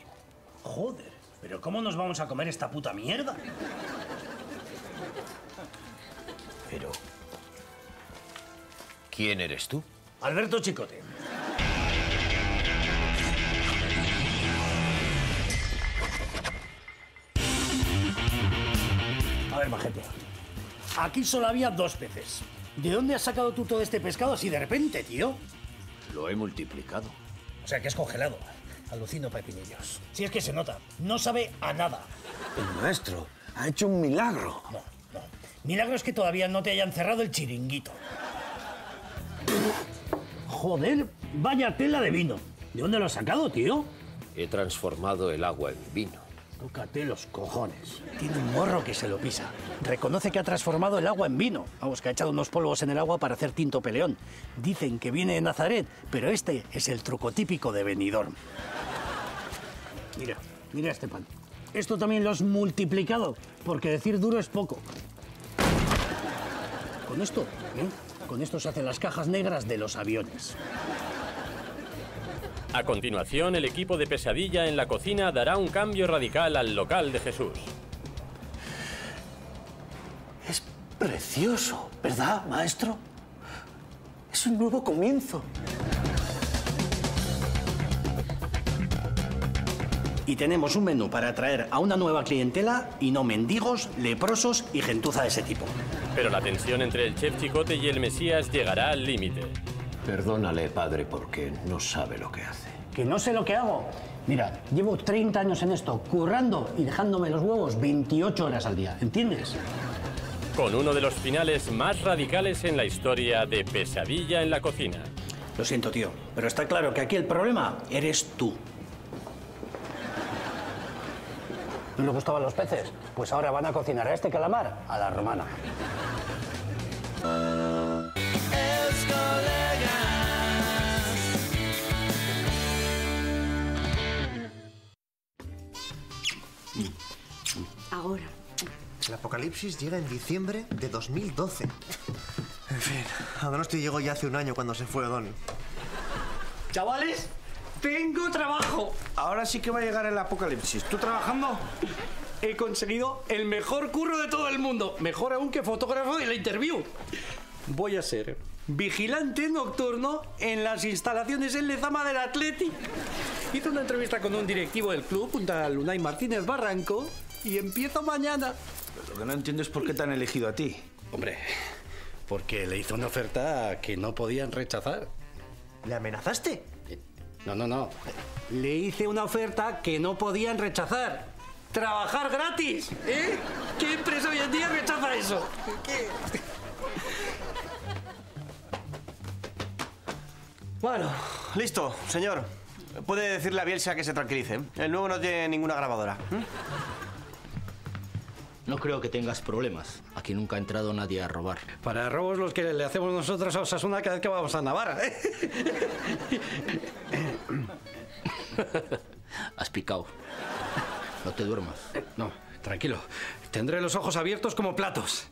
Joder, pero ¿cómo nos vamos a comer esta puta mierda? Pero... ¿Quién eres tú? Alberto Chicote. Aquí solo había dos peces. ¿De dónde has sacado tú todo este pescado así de repente, tío? Lo he multiplicado. O sea, que es congelado. Alucino, pepinillos. Si es que se nota, no sabe a nada. El maestro ha hecho un milagro. No, no. Milagro es que todavía no te hayan cerrado el chiringuito. Joder, vaya tela de vino. ¿De dónde lo has sacado, tío? He transformado el agua en vino. Tócate los cojones. Tiene un morro que se lo pisa. Reconoce que ha transformado el agua en vino. Vamos, que ha echado unos polvos en el agua para hacer tinto peleón. Dicen que viene de Nazaret, pero este es el truco típico de Benidorm. Mira, mira este pan. Esto también lo has multiplicado, porque decir duro es poco. Con esto, ¿eh? Con esto se hacen las cajas negras de los aviones. A continuación, el equipo de Pesadilla en la cocina dará un cambio radical al local de Jesús. Es precioso, ¿verdad, maestro? Es un nuevo comienzo. Y tenemos un menú para atraer a una nueva clientela y no mendigos, leprosos y gentuza de ese tipo. Pero la tensión entre el chef Chicote y el Mesías llegará al límite. Perdónale, padre, porque no sabe lo que hace. Que no sé lo que hago. Mira, llevo 30 años en esto, currando y dejándome los huevos 28 horas al día, ¿entiendes? Con uno de los finales más radicales en la historia de Pesadilla en la cocina. Lo siento, tío, pero está claro que aquí el problema eres tú. ¿No le gustaban los peces? Pues ahora van a cocinar a este calamar a la romana. Ahora. El apocalipsis llega en diciembre de 2012. En fin, a Donosti llegó ya hace un año cuando se fue Don. Chavales, tengo trabajo. Ahora sí que va a llegar el apocalipsis. ¿Tú trabajando? He conseguido el mejor curro de todo el mundo. Mejor aún que fotógrafo de la interview. Voy a ser vigilante nocturno en las instalaciones en Lezama del Athletic. Hice una entrevista con un directivo del club, un tal Unai Martínez Barranco, y empiezo mañana. Lo que no entiendo es por qué te han elegido a ti. Hombre, porque le hizo una oferta que no podían rechazar. ¿Le amenazaste? No, no, no. Le hice una oferta que no podían rechazar. Trabajar gratis, ¿eh? ¿Qué empresa hoy en día rechaza eso? ¿Qué? Bueno, listo, señor. Puede decirle a Bielsa que se tranquilice. El nuevo no tiene ninguna grabadora. ¿eh? No creo que tengas problemas. Aquí nunca ha entrado nadie a robar. Para robos los que le hacemos nosotros a Osasuna cada vez que vamos a Navarra. ¿eh? Has picado. No te duermas. No, tranquilo. Tendré los ojos abiertos como platos.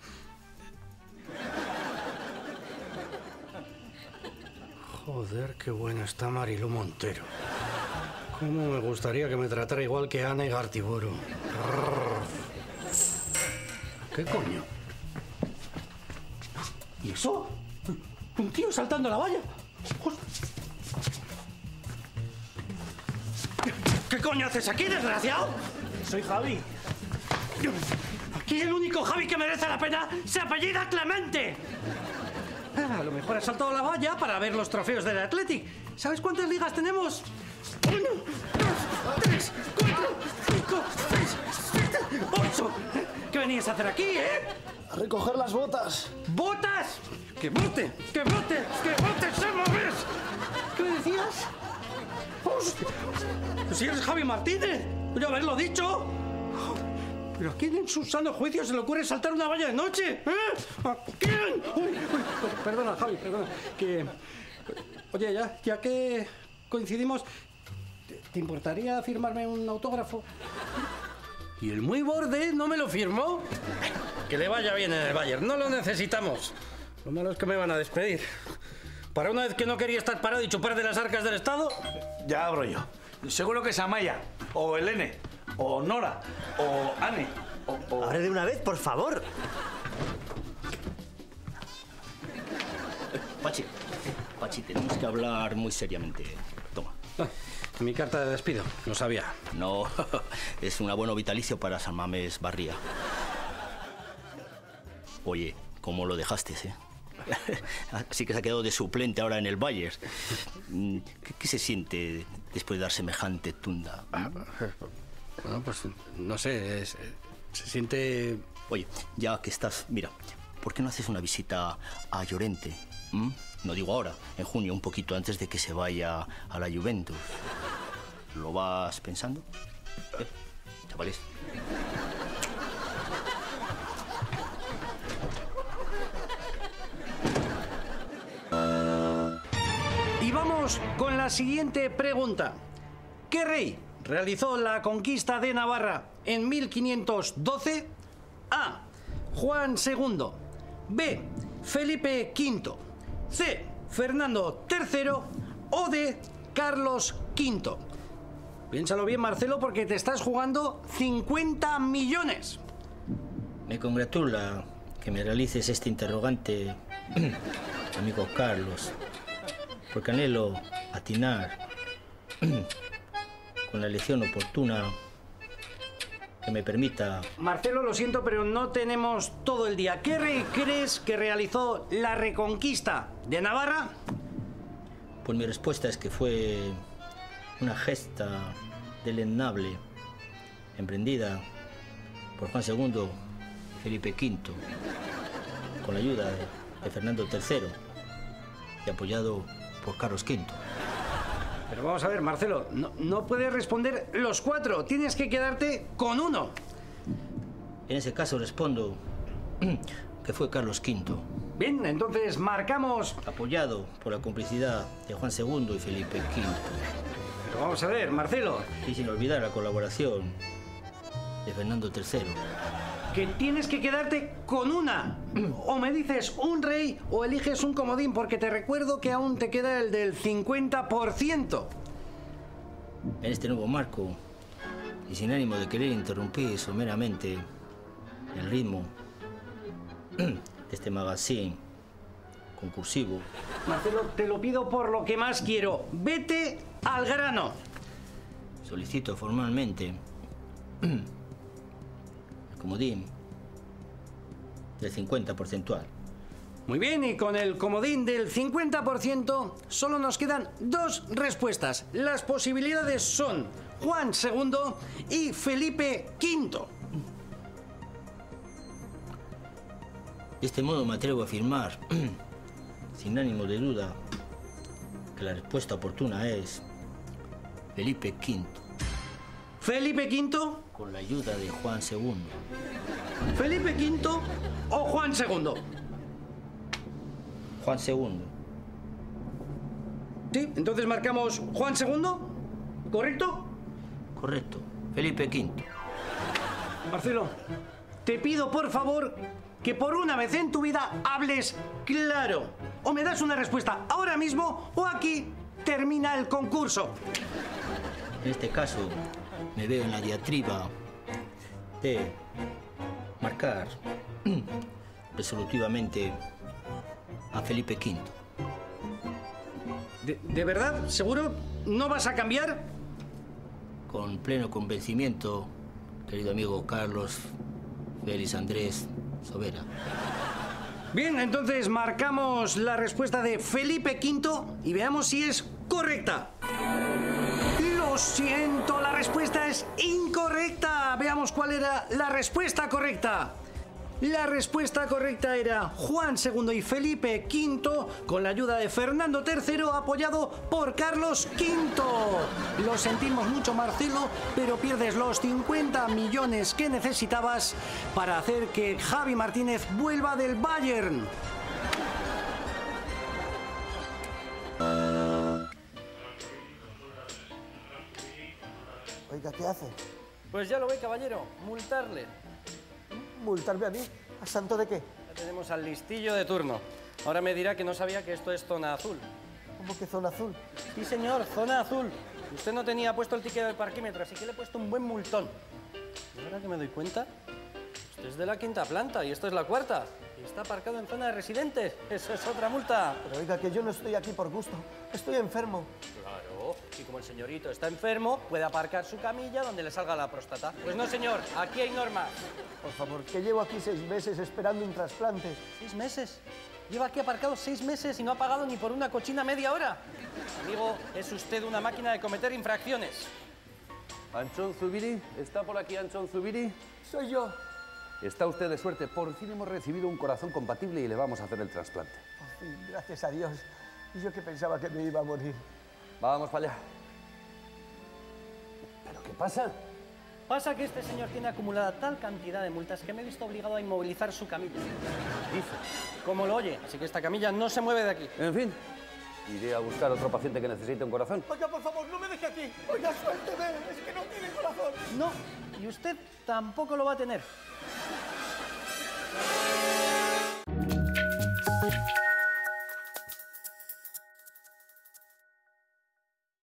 Joder, qué buena está Marilu Montero. Cómo me gustaría que me tratara igual que Ana y Gartiburu. ¿Qué coño? ¿Y eso? ¿Un tío saltando la valla? ¿Qué coño haces aquí, desgraciado? Soy Javi. Aquí el único Javi que merece la pena se apellida Clemente. Ah, A lo mejor has saltado la valla para ver los trofeos del Athletic. ¿Sabes cuántas ligas tenemos? Uno, dos, tres, cuatro, cinco, venías a hacer aquí, eh? A recoger las botas. ¡Botas! ¡Que bote! ¡Que bote! ¡Que bote! ¡Se mover! ¿Qué me decías? ¡Hostia! Pues si eres Javi Martínez. Yo haberlo dicho. ¿Pero a quién en su sano juicio se le ocurre saltar una valla de noche? ¿Eh? ¿A quién? Uy, uy, per- perdona, Javi, perdona. Que... Oye, ya, ya que coincidimos, ¿te, te importaría firmarme un autógrafo? Y el muy borde no me lo firmó. Que le vaya bien en el Bayern, no lo necesitamos. Lo malo es que me van a despedir. Para una vez que no quería estar parado y chupar de las arcas del Estado. Ya abro yo. Seguro que es Amaya, o Elene, o Nora, o Anne. O, o... Abre de una vez, por favor. Pachi, Pachi, tenemos que hablar muy seriamente. Toma. Mi carta de despido, lo sabía. No, es un abono vitalicio para San Mamés Barría. Oye, ¿cómo lo dejaste, eh? Así que se ha quedado de suplente ahora en el Bayern. Mm, ¿Qué, qué se siente después de dar semejante tunda? Bueno, pues no sé, es- se siente... Oye, ya que estás, mira, ¿por qué no haces una visita a Llorente? ¿Mm? No digo ahora, en junio, un poquito antes de que se vaya a la Juventus. ¿Lo vas pensando? ¿Eh? Chavales. Y vamos con la siguiente pregunta. ¿Qué rey realizó la conquista de Navarra en 1512? A. Juan II. B. Felipe V. C. Fernando III. O D. Carlos V. Piénsalo bien, Marcelo, porque te estás jugando 50 millones. Me congratula que me realices este interrogante, amigo Carlos, porque anhelo atinar con la elección oportuna que me permita Marcelo, lo siento, pero no tenemos todo el día. ¿Qué rey crees que realizó la reconquista de Navarra? Pues mi respuesta es que fue una gesta deleznable, emprendida por Juan II y Felipe V, con la ayuda de Fernando III y apoyado por Carlos V. Pero vamos a ver, Marcelo, no, no puedes responder los cuatro. Tienes que quedarte con uno. En ese caso respondo que fue Carlos V. Bien, entonces marcamos. Apoyado por la complicidad de Juan II y Felipe V. Pero vamos a ver, Marcelo. Y sin olvidar la colaboración de Fernando III. Que tienes que quedarte con una. O me dices un rey o eliges un comodín, porque te recuerdo que aún te queda el del 50%. En este nuevo marco, y sin ánimo de querer interrumpir someramente el ritmo de este magazine concursivo, Marcelo, te lo pido por lo que más quiero. Vete al grano. solicito formalmente comodín del 50 porcentual. Muy bien, y con el comodín del 50% solo nos quedan dos respuestas. Las posibilidades son Juan II y Felipe V. De este modo me atrevo a afirmar, sin ánimo de duda, que la respuesta oportuna es Felipe V, Felipe V, con la ayuda de Juan II. Felipe V o Juan II. Juan II. Sí, entonces marcamos Juan II, ¿correcto? Correcto, Felipe V. Marcelo, te pido por favor que por una vez en tu vida hables claro. O me das una respuesta ahora mismo o aquí termina el concurso. En este caso, me veo en la diatriba de marcar resolutivamente a Felipe V. ¿De, de verdad? ¿Seguro? ¿No vas a cambiar? Con pleno convencimiento, querido amigo Carlos Félix Andrés Sobera. Bien, entonces marcamos la respuesta de Felipe V y veamos si es correcta. Lo siento, respuesta es incorrecta. Veamos cuál era la respuesta correcta. La respuesta correcta era Juan II y Felipe V, con la ayuda de Fernando III, apoyado por Carlos V. Lo sentimos mucho, Marcelo, pero pierdes los 50 millones que necesitabas para hacer que Javi Martínez vuelva del Bayern. ¿Qué hace? Pues ya lo ve, caballero, multarle. ¿Multarme a mí? ¿A santo de qué? Ya tenemos al listillo de turno. Ahora me dirá que no sabía que esto es zona azul. ¿Cómo que zona azul? Sí, señor, zona azul. Usted no tenía puesto el ticket del parquímetro, así que le he puesto un buen multón. Y ahora que me doy cuenta, usted es de la quinta planta y esto es la cuarta. Y está aparcado en zona de residentes. Eso es otra multa. Pero oiga, que yo no estoy aquí por gusto. Estoy enfermo. Y como el señorito está enfermo, puede aparcar su camilla donde le salga la próstata. Pues no, señor, aquí hay normas. Por favor, que llevo aquí seis meses esperando un trasplante. ¿Seis meses? Lleva aquí aparcado seis meses y no ha pagado ni por una cochina media hora. Amigo, es usted una máquina de cometer infracciones. Anchón Zubiri, ¿está por aquí Anchón Zubiri? Soy yo. Está usted de suerte, por fin hemos recibido un corazón compatible y le vamos a hacer el trasplante. Por fin, gracias a Dios. Y yo que pensaba que me iba a morir. Vamos para allá. ¿Pero qué pasa? Pasa que este señor tiene acumulada tal cantidad de multas que me he visto obligado a inmovilizar su camilla. Dice. Como lo oye, así que esta camilla no se mueve de aquí. En fin, iré a buscar otro paciente que necesite un corazón. Oiga, por favor, no me deje aquí. Oiga, suélteme. Es que no tiene corazón. No, y usted tampoco lo va a tener.